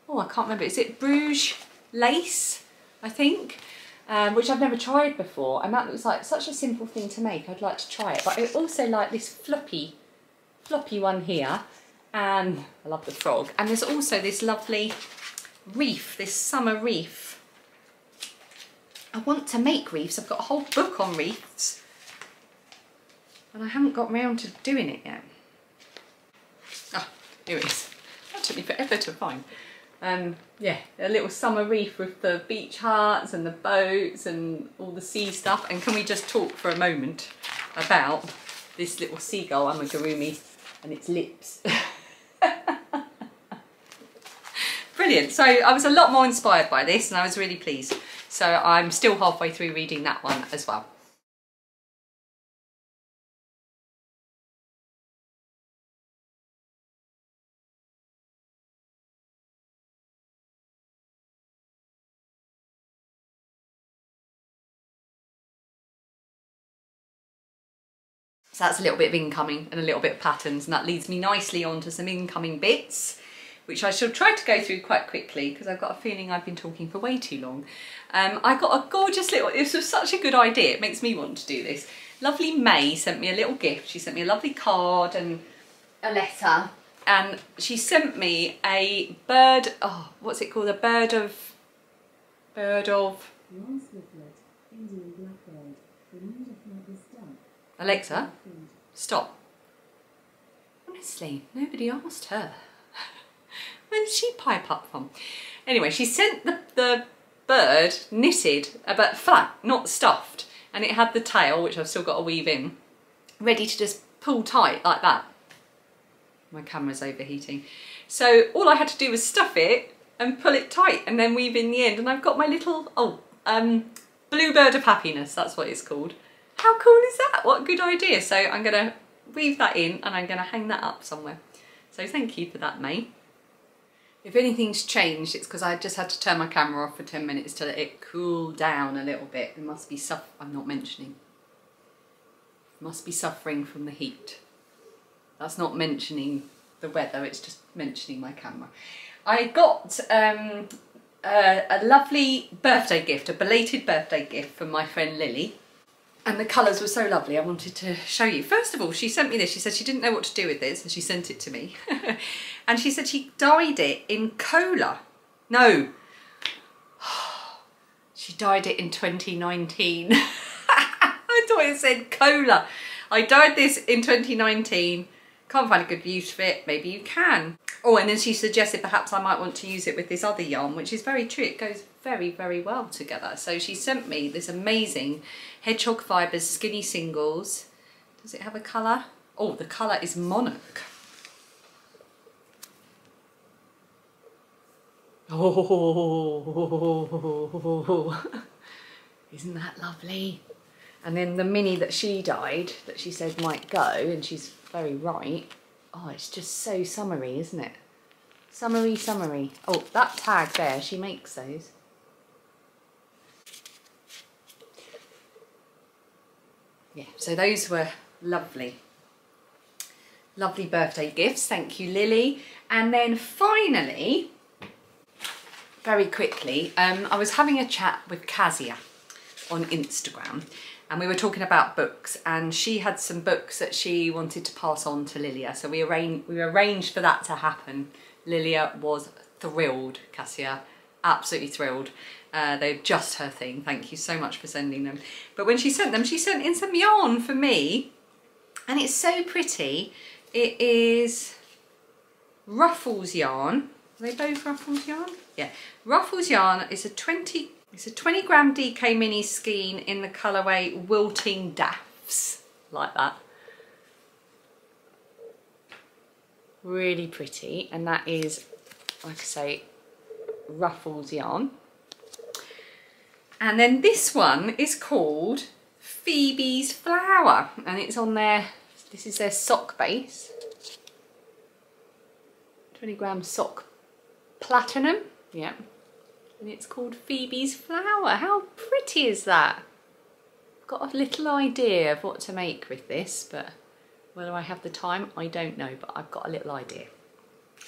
oh I can't remember, is it Bruges lace, I think, um, which I've never tried before and that looks like such a simple thing to make, I'd like to try it. But I also like this floppy, floppy one here and I love the frog. And there's also this lovely reef, this summer reef. I want to make reefs, I've got a whole book on reefs and I haven't got round to doing it yet. Ah, oh, Here it is. That took me forever to find. Um, yeah, a little summer reef with the beach huts and the boats and all the sea stuff. And can we just talk for a moment about this little seagull I'm a amigurumi and its lips? Brilliant. So I was a lot more inspired by this and I was really pleased. So I'm still halfway through reading that one as well. So that's a little bit of incoming and a little bit of patterns and that leads me nicely on to some incoming bits which I shall try to go through quite quickly because I've got a feeling I've been talking for way too long. Um, I got a gorgeous little, this was such a good idea, it makes me want to do this. Lovely May sent me a little gift, she sent me a lovely card and a letter and she sent me a bird, oh what's it called, a bird of, bird of, Alexa, stop. Honestly, nobody asked her. Where did she pipe up from? Anyway, she sent the, the bird knitted, uh, but flat, not stuffed. And it had the tail, which I've still got to weave in, ready to just pull tight like that. My camera's overheating. So all I had to do was stuff it and pull it tight and then weave in the end. And I've got my little, oh, um, Bluebird of Happiness, that's what it's called. How cool is that? What a good idea. So I'm going to weave that in and I'm going to hang that up somewhere. So thank you for that, May. If anything's changed, it's because I just had to turn my camera off for 10 minutes to let it cool down a little bit. It must be stuff I'm not mentioning. Must be suffering from the heat. That's not mentioning the weather, it's just mentioning my camera. I got um, a, a lovely birthday gift, a belated birthday gift from my friend Lily and the colours were so lovely I wanted to show you. First of all, she sent me this. She said she didn't know what to do with this and she sent it to me. and she said she dyed it in cola. No. she dyed it in 2019. I thought it said cola. I dyed this in 2019. Can't find a good use for it. Maybe you can. Oh, and then she suggested perhaps I might want to use it with this other yarn, which is very true. It goes very, very well together. So she sent me this amazing Hedgehog Fibres Skinny Singles. Does it have a colour? Oh, the colour is Monarch. Oh, isn't that lovely? And then the mini that she dyed, that she said might go, and she's very right. Oh, it's just so summery, isn't it? Summery, summery. Oh, that tag there, she makes those. Yeah, so those were lovely. Lovely birthday gifts, thank you Lily. And then finally, very quickly, um, I was having a chat with Kazia on Instagram and we were talking about books and she had some books that she wanted to pass on to Lilia. So we arranged, we arranged for that to happen. Lilia was thrilled, Cassia, absolutely thrilled. Uh, they're just her thing. Thank you so much for sending them. But when she sent them, she sent in some yarn for me and it's so pretty. It is Ruffles yarn. Are they both Ruffles yarn? Yeah. Ruffles yarn is a 20 it's a 20 gram DK mini skein in the colourway Wilting Daffs, like that. Really pretty, and that is, like I say, Ruffles yarn. And then this one is called Phoebe's Flower, and it's on their, this is their sock base. 20 gram sock platinum, yeah and it's called Phoebe's Flower. How pretty is that? I've got a little idea of what to make with this, but whether I have the time, I don't know, but I've got a little idea.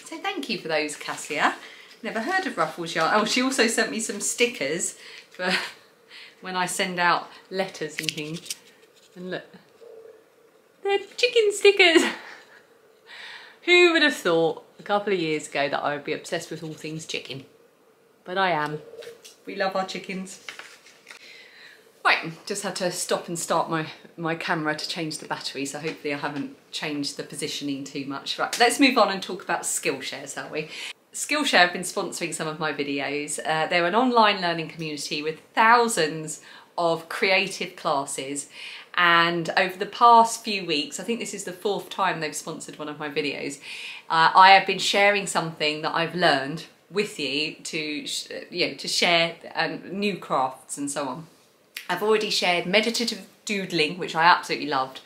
So thank you for those, Cassia. Never heard of Ruffles Yarn. Oh, she also sent me some stickers for when I send out letters and things. And look, they're chicken stickers. Who would have thought a couple of years ago that I would be obsessed with all things chicken? but I am. We love our chickens. Right, just had to stop and start my, my camera to change the battery, so hopefully I haven't changed the positioning too much. Right, let's move on and talk about Skillshare, shall we? Skillshare have been sponsoring some of my videos. Uh, they're an online learning community with thousands of creative classes and over the past few weeks, I think this is the fourth time they've sponsored one of my videos, uh, I have been sharing something that I've learned with you to you know to share um, new crafts and so on. I've already shared meditative doodling, which I absolutely loved,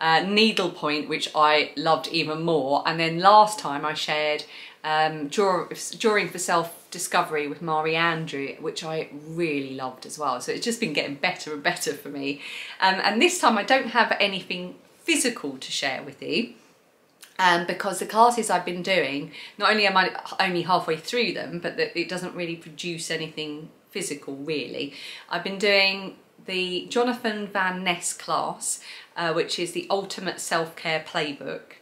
uh, needlepoint, which I loved even more, and then last time I shared um, drawing for self-discovery with Mari Andrew, which I really loved as well. So it's just been getting better and better for me. Um, and this time I don't have anything physical to share with you um, because the classes I've been doing, not only am I only halfway through them, but that it doesn't really produce anything physical really. I've been doing the Jonathan Van Ness class, uh, which is the ultimate self-care playbook.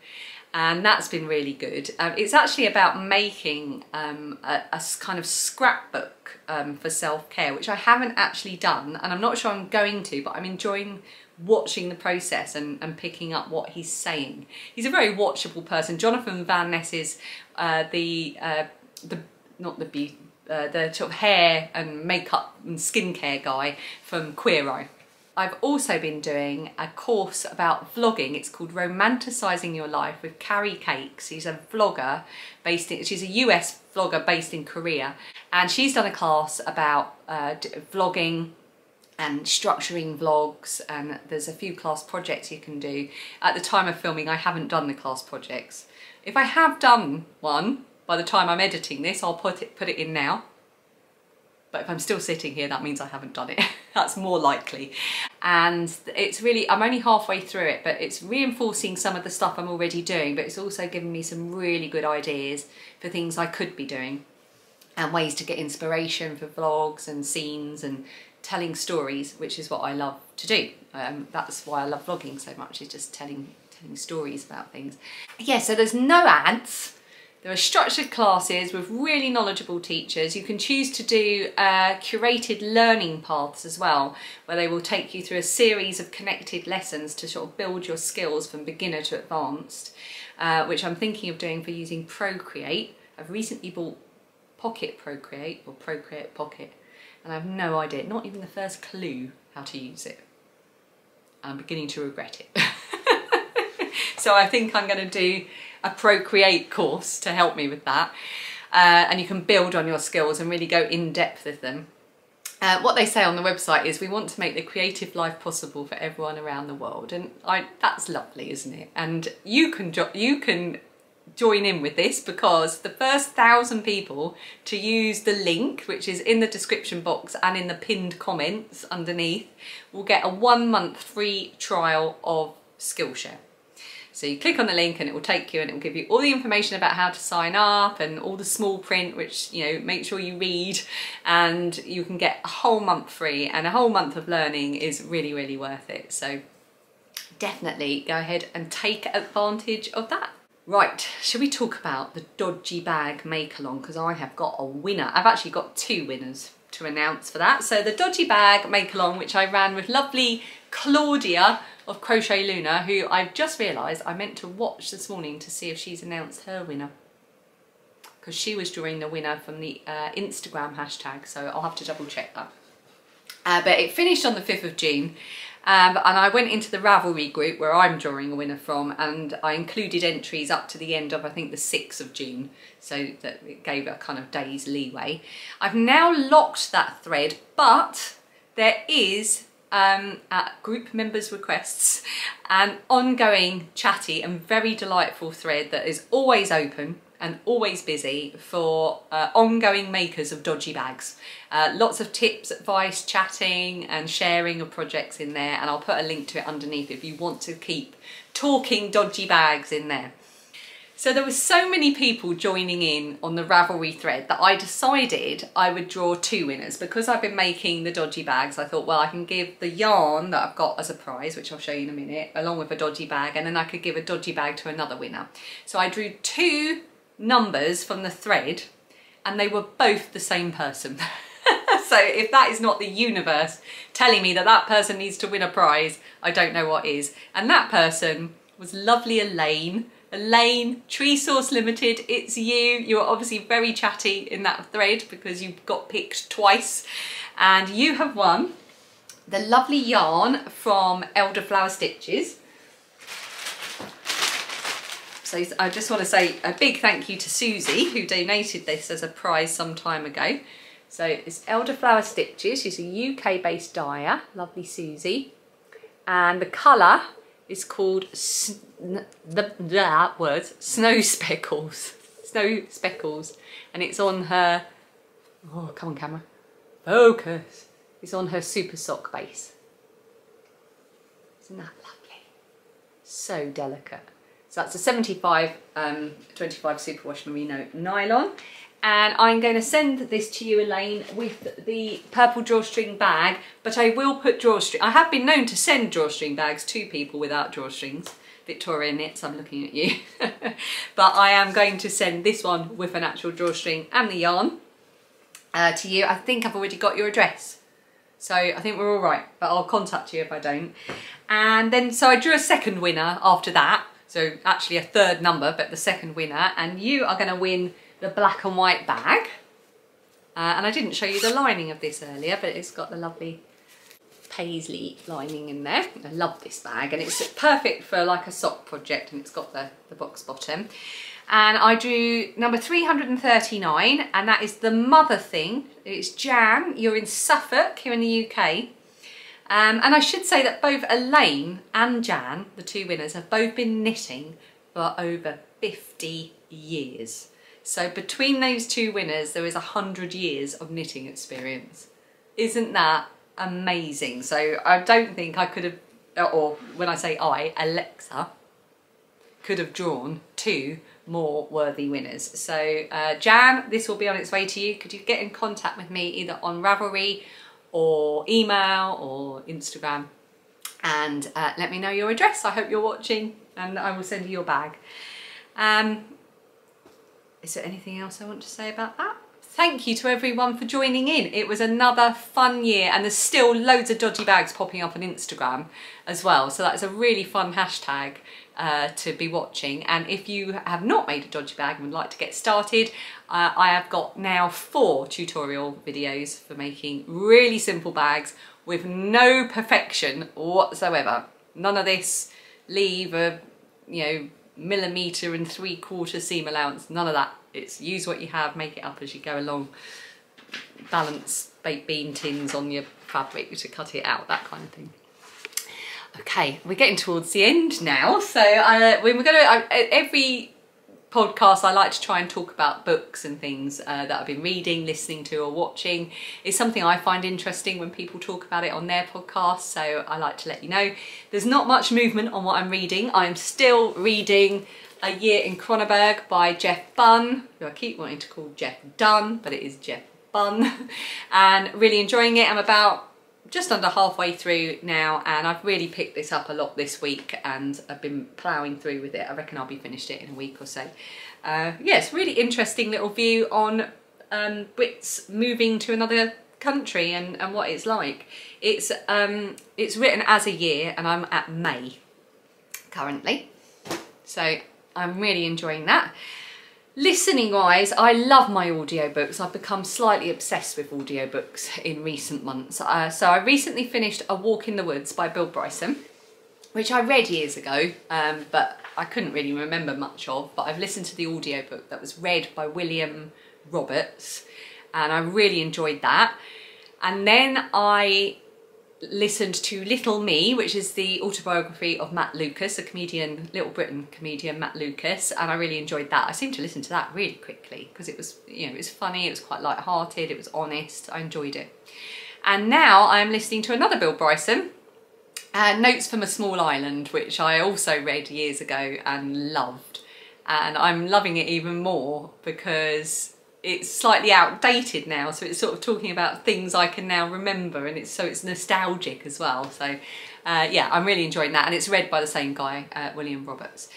And that's been really good. Um, it's actually about making um, a, a, kind of scrapbook um, for self-care, which I haven't actually done, and I'm not sure I'm going to, but I'm enjoying watching the process and, and picking up what he's saying. He's a very watchable person. Jonathan Van Ness is uh, the, uh, the, not the beauty, uh, the sort of hair and makeup and skincare guy from Queer Eye. I've also been doing a course about vlogging. It's called Romanticizing Your Life with Cari Cakes. She's a vlogger based in, she's a US vlogger based in Korea. And she's done a class about uh, vlogging, and structuring vlogs and there's a few class projects you can do. At the time of filming I haven't done the class projects. If I have done one by the time I'm editing this I'll put it, put it in now. But if I'm still sitting here that means I haven't done it. That's more likely. And it's really, I'm only halfway through it but it's reinforcing some of the stuff I'm already doing but it's also giving me some really good ideas for things I could be doing and ways to get inspiration for vlogs and scenes and telling stories, which is what I love to do. Um, that's why I love vlogging so much, is just telling, telling stories about things. Yeah, so there's no ads. There are structured classes with really knowledgeable teachers. You can choose to do uh, curated learning paths as well, where they will take you through a series of connected lessons to sort of build your skills from beginner to advanced, uh, which I'm thinking of doing for using Procreate. I've recently bought Pocket Procreate, or Procreate Pocket, and I have no idea, not even the first clue how to use it. I'm beginning to regret it. so I think I'm going to do a Procreate course to help me with that. Uh, and you can build on your skills and really go in depth with them. Uh, what they say on the website is we want to make the creative life possible for everyone around the world and I, that's lovely isn't it and you can you can join in with this because the first thousand people to use the link which is in the description box and in the pinned comments underneath will get a one month free trial of Skillshare. So you click on the link and it will take you and it will give you all the information about how to sign up and all the small print which you know make sure you read and you can get a whole month free and a whole month of learning is really really worth it. So definitely go ahead and take advantage of that. Right, shall we talk about the dodgy bag make along because I have got a winner. I've actually got two winners to announce for that. So the dodgy bag make along which I ran with lovely Claudia of Crochet Luna who I've just realised I meant to watch this morning to see if she's announced her winner because she was drawing the winner from the uh, Instagram hashtag so I'll have to double check that. Uh, but it finished on the 5th of June um, and I went into the Ravelry group where I'm drawing a winner from and I included entries up to the end of I think the 6th of June so that it gave a kind of day's leeway. I've now locked that thread but there is um, at group members requests an ongoing chatty and very delightful thread that is always open and always busy for uh, ongoing makers of dodgy bags. Uh, lots of tips, advice, chatting and sharing of projects in there and I'll put a link to it underneath if you want to keep talking dodgy bags in there. So there were so many people joining in on the Ravelry thread that I decided I would draw two winners. Because I've been making the dodgy bags, I thought, well, I can give the yarn that I've got as a prize, which I'll show you in a minute, along with a dodgy bag, and then I could give a dodgy bag to another winner. So I drew two numbers from the thread and they were both the same person. so if that is not the universe telling me that that person needs to win a prize, I don't know what is. And that person was lovely Elaine. Elaine, Tree Source Limited, it's you. You're obviously very chatty in that thread because you got picked twice. And you have won the lovely yarn from Elderflower Stitches. So I just want to say a big thank you to Susie who donated this as a prize some time ago. So it's Elderflower Stitches, she's a UK based dyer, lovely Susie. And the colour is called the, that word Snow Speckles. Snow Speckles. And it's on her, oh come on camera, focus. It's on her Super Sock base. Isn't that lovely? So delicate. So that's a 75 um, 25 superwash merino nylon. And I'm going to send this to you, Elaine, with the purple drawstring bag, but I will put drawstring. I have been known to send drawstring bags to people without drawstrings. Victoria Knits, I'm looking at you. but I am going to send this one with an actual drawstring and the yarn uh, to you. I think I've already got your address. So I think we're all right, but I'll contact you if I don't. And then, so I drew a second winner after that. So actually a third number, but the second winner. And you are gonna win the black and white bag. Uh, and I didn't show you the lining of this earlier, but it's got the lovely paisley lining in there. I love this bag and it's perfect for like a sock project and it's got the, the box bottom. And I drew number 339 and that is the mother thing. It's Jan, you're in Suffolk here in the UK. Um, and I should say that both Elaine and Jan, the two winners, have both been knitting for over 50 years. So between those two winners, there is 100 years of knitting experience. Isn't that amazing? So I don't think I could have, or when I say I, Alexa, could have drawn two more worthy winners. So uh, Jan, this will be on its way to you. Could you get in contact with me either on Ravelry or email or Instagram and uh, let me know your address. I hope you're watching and I will send you your bag. Um, is there anything else I want to say about that? Thank you to everyone for joining in. It was another fun year and there's still loads of dodgy bags popping up on Instagram as well. So that's a really fun hashtag uh, to be watching. And if you have not made a dodgy bag and would like to get started, uh, I have got now four tutorial videos for making really simple bags with no perfection whatsoever. None of this leave a, you know, millimetre and three quarter seam allowance, none of that. It's use what you have, make it up as you go along. Balance baked bean tins on your fabric to cut it out, that kind of thing. Okay, we're getting towards the end now. So uh, we're going to, every podcast I like to try and talk about books and things uh, that I've been reading, listening to or watching. It's something I find interesting when people talk about it on their podcast, so I like to let you know. There's not much movement on what I'm reading. I'm still reading A Year in Cronenberg by Jeff Bunn, who I keep wanting to call Jeff Dunn, but it is Jeff Bunn, and really enjoying it. I'm about just under halfway through now and I've really picked this up a lot this week and I've been ploughing through with it. I reckon I'll be finished it in a week or so. Uh, really interesting little view on um, Brits moving to another country and, and what it's like. It's, um, it's written as a year and I'm at May currently. So I'm really enjoying that. Listening wise, I love my audiobooks. I've become slightly obsessed with audiobooks in recent months. Uh, so I recently finished A Walk in the Woods by Bill Bryson, which I read years ago, um, but I couldn't really remember much of. But I've listened to the audiobook that was read by William Roberts, and I really enjoyed that. And then I listened to Little Me, which is the autobiography of Matt Lucas, a comedian, Little Britain comedian Matt Lucas, and I really enjoyed that. I seemed to listen to that really quickly because it was, you know, it was funny, it was quite light-hearted, it was honest, I enjoyed it. And now I'm listening to another Bill Bryson, uh, Notes from a Small Island, which I also read years ago and loved. And I'm loving it even more because it's slightly outdated now so it's sort of talking about things I can now remember and it's so it's nostalgic as well. So uh, yeah I'm really enjoying that and it's read by the same guy uh, William Roberts.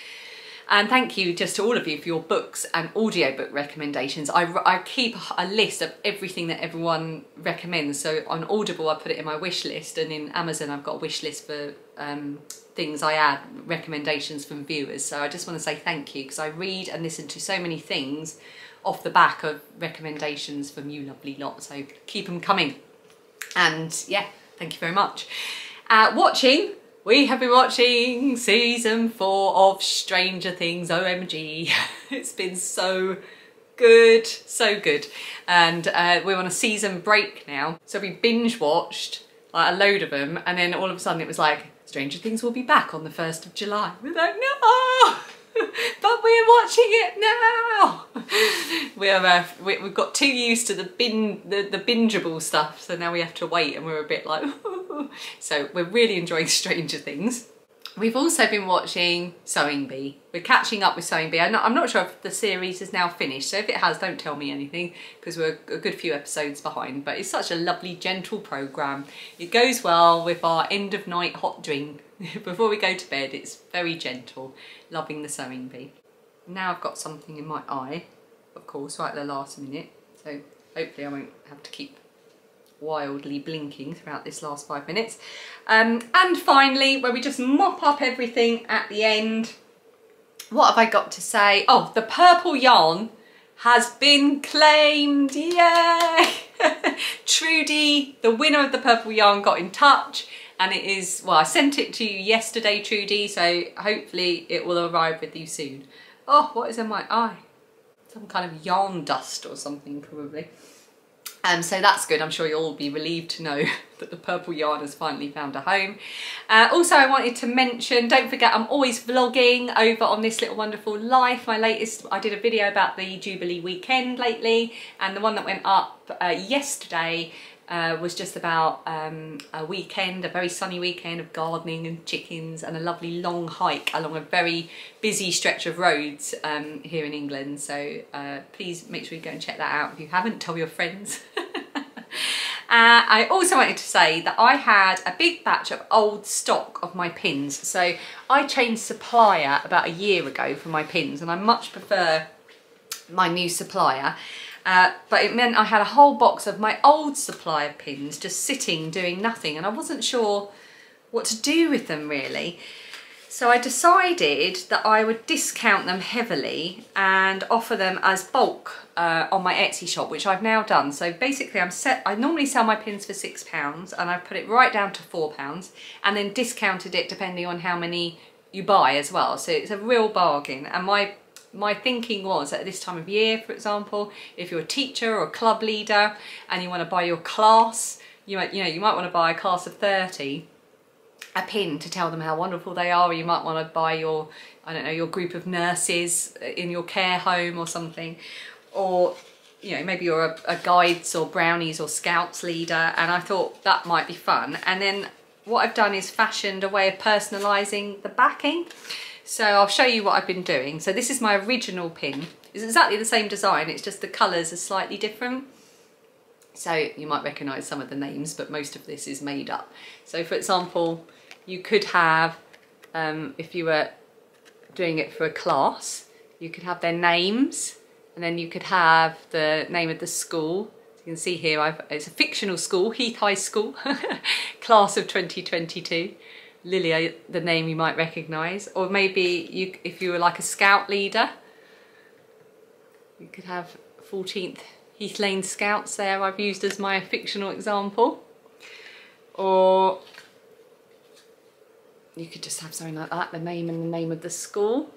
And thank you just to all of you for your books and audiobook recommendations. I, I keep a list of everything that everyone recommends. So on Audible I put it in my wish list and in Amazon I've got a wish list for um, things I add recommendations from viewers. So I just want to say thank you because I read and listen to so many things off the back of recommendations from you lovely lot. So keep them coming. And yeah, thank you very much. Uh, watching, we have been watching season four of Stranger Things, OMG. it's been so good, so good. And uh, we're on a season break now. So we binge watched like a load of them and then all of a sudden it was like, Stranger Things will be back on the 1st of July. We're like, no! but we're watching it now. we have uh, we, have got too used to the bin the, the bingeable stuff, so now we have to wait, and we're a bit like. so we're really enjoying Stranger Things. We've also been watching Sewing Bee. We're catching up with Sewing Bee. I'm not, I'm not, sure if the series is now finished, so if it has, don't tell me anything because we're a good few episodes behind. But it's such a lovely, gentle programme. It goes well with our end of night hot drink before we go to bed. It's very gentle, loving the Sewing Bee. Now I've got something in my eye, of course, right at the last minute. So hopefully I won't have to keep wildly blinking throughout this last five minutes. Um, and finally, where we just mop up everything at the end, what have I got to say? Oh, the purple yarn has been claimed, yay! Trudy, the winner of the purple yarn, got in touch and it is, well, I sent it to you yesterday, Trudy, so hopefully it will arrive with you soon. Oh, what is in my eye? Some kind of yarn dust or something, probably. Um, so that's good. I'm sure you'll all be relieved to know that the purple yarn has finally found a home. Uh, also, I wanted to mention, don't forget, I'm always vlogging over on This Little Wonderful Life. My latest, I did a video about the Jubilee weekend lately, and the one that went up uh, yesterday uh, was just about um, a weekend, a very sunny weekend of gardening and chickens and a lovely long hike along a very busy stretch of roads um, here in England. So uh, please make sure you go and check that out. If you haven't, tell your friends. Uh, I also wanted to say that I had a big batch of old stock of my pins. So I changed supplier about a year ago for my pins and I much prefer my new supplier. Uh, but it meant I had a whole box of my old supply of pins just sitting doing nothing and I wasn't sure what to do with them really. So I decided that I would discount them heavily and offer them as bulk uh, on my Etsy shop, which I've now done. So basically I'm set, I normally sell my pins for six pounds and I've put it right down to four pounds and then discounted it depending on how many you buy as well. So it's a real bargain. And my my thinking was at this time of year, for example, if you're a teacher or a club leader and you want to buy your class, you might, you know, you might want to buy a class of 30 a pin to tell them how wonderful they are or you might want to buy your I don't know your group of nurses in your care home or something. Or you know maybe you're a, a guides or brownies or scouts leader and I thought that might be fun. And then what I've done is fashioned a way of personalising the backing so I'll show you what I've been doing so this is my original pin it's exactly the same design it's just the colours are slightly different so you might recognise some of the names but most of this is made up so for example you could have, um, if you were doing it for a class, you could have their names and then you could have the name of the school. you can see here, I've, it's a fictional school, Heath High School, class of 2022. Lilia, the name you might recognise. Or maybe you, if you were like a scout leader, you could have 14th Heath Lane Scouts there I've used as my fictional example. Or you could just have something like that, the name and the name of the school.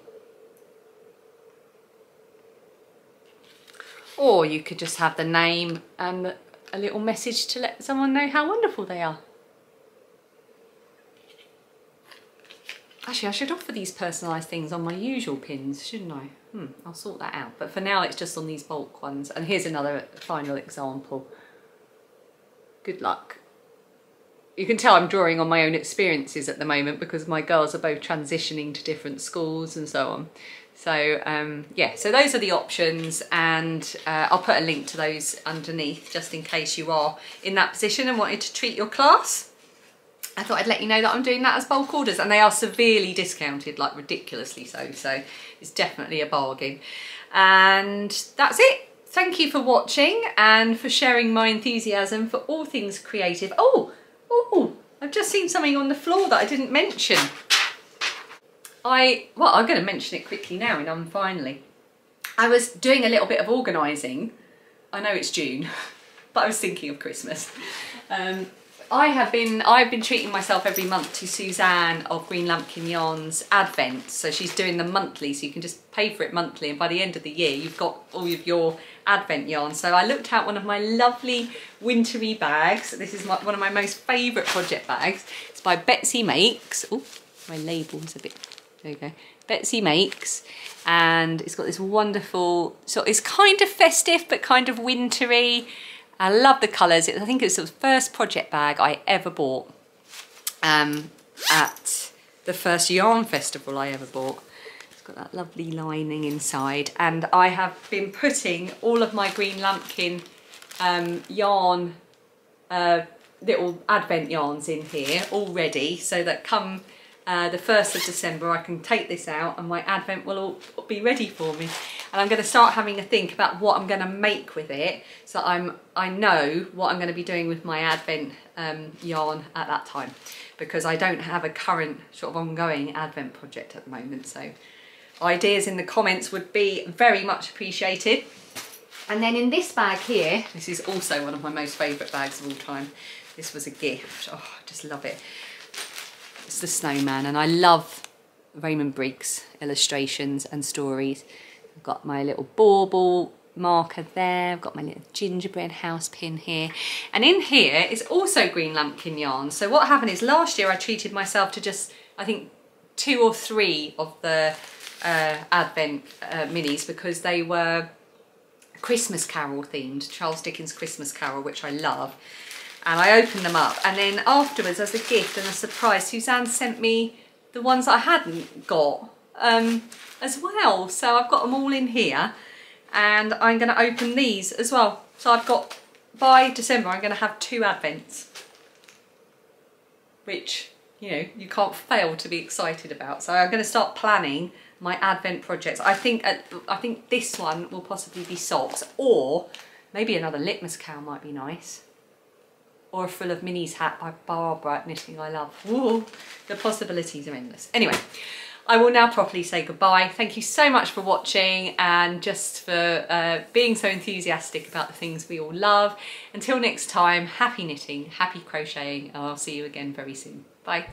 Or you could just have the name and a little message to let someone know how wonderful they are. Actually, I should offer these personalised things on my usual pins, shouldn't I? Hmm, I'll sort that out. But for now, it's just on these bulk ones. And here's another final example. Good luck you can tell I'm drawing on my own experiences at the moment because my girls are both transitioning to different schools and so on. So um, yeah, so those are the options and uh, I'll put a link to those underneath just in case you are in that position and wanted to treat your class. I thought I'd let you know that I'm doing that as bulk orders and they are severely discounted, like ridiculously so. So it's definitely a bargain. And that's it. Thank you for watching and for sharing my enthusiasm for all things creative. Oh, Oh, I've just seen something on the floor that I didn't mention. I, well, I'm going to mention it quickly now and I'm finally. I was doing a little bit of organising. I know it's June, but I was thinking of Christmas. Um, I have been I've been treating myself every month to Suzanne of Green Lampkin Yarns Advent. So she's doing them monthly, so you can just pay for it monthly, and by the end of the year, you've got all of your Advent yarn. So I looked out one of my lovely wintry bags. This is my, one of my most favourite project bags. It's by Betsy Makes. Oh, my label's a bit. There you go. Betsy Makes, and it's got this wonderful. So it's kind of festive, but kind of wintry. I love the colours. I think it's the first project bag I ever bought um, at the first yarn festival I ever bought. It's got that lovely lining inside and I have been putting all of my Green Lampkin um, yarn, uh, little advent yarns in here already so that come uh, the 1st of December I can take this out and my advent will all be ready for me. And I'm going to start having a think about what I'm going to make with it so I'm I know what I'm going to be doing with my advent um, yarn at that time. Because I don't have a current sort of ongoing advent project at the moment so ideas in the comments would be very much appreciated. And then in this bag here this is also one of my most favourite bags of all time. This was a gift. Oh I just love it it's the snowman and I love Raymond Briggs illustrations and stories. I've got my little bauble marker there. I've got my little gingerbread house pin here. And in here is also green lampkin yarn. So what happened is last year I treated myself to just, I think, two or three of the uh, Advent uh, minis because they were Christmas Carol themed, Charles Dickens Christmas Carol, which I love and I opened them up. And then afterwards as a gift and a surprise Suzanne sent me the ones I hadn't got um, as well. So I've got them all in here and I'm going to open these as well. So I've got by December I'm going to have two advents which you know you can't fail to be excited about. So I'm going to start planning my advent projects. I think I think this one will possibly be socks or maybe another litmus cowl might be nice or a Full of Minis hat by Barbara Knitting I Love. The possibilities are endless. Anyway, I will now properly say goodbye. Thank you so much for watching and just for uh, being so enthusiastic about the things we all love. Until next time, happy knitting, happy crocheting, and I'll see you again very soon. Bye.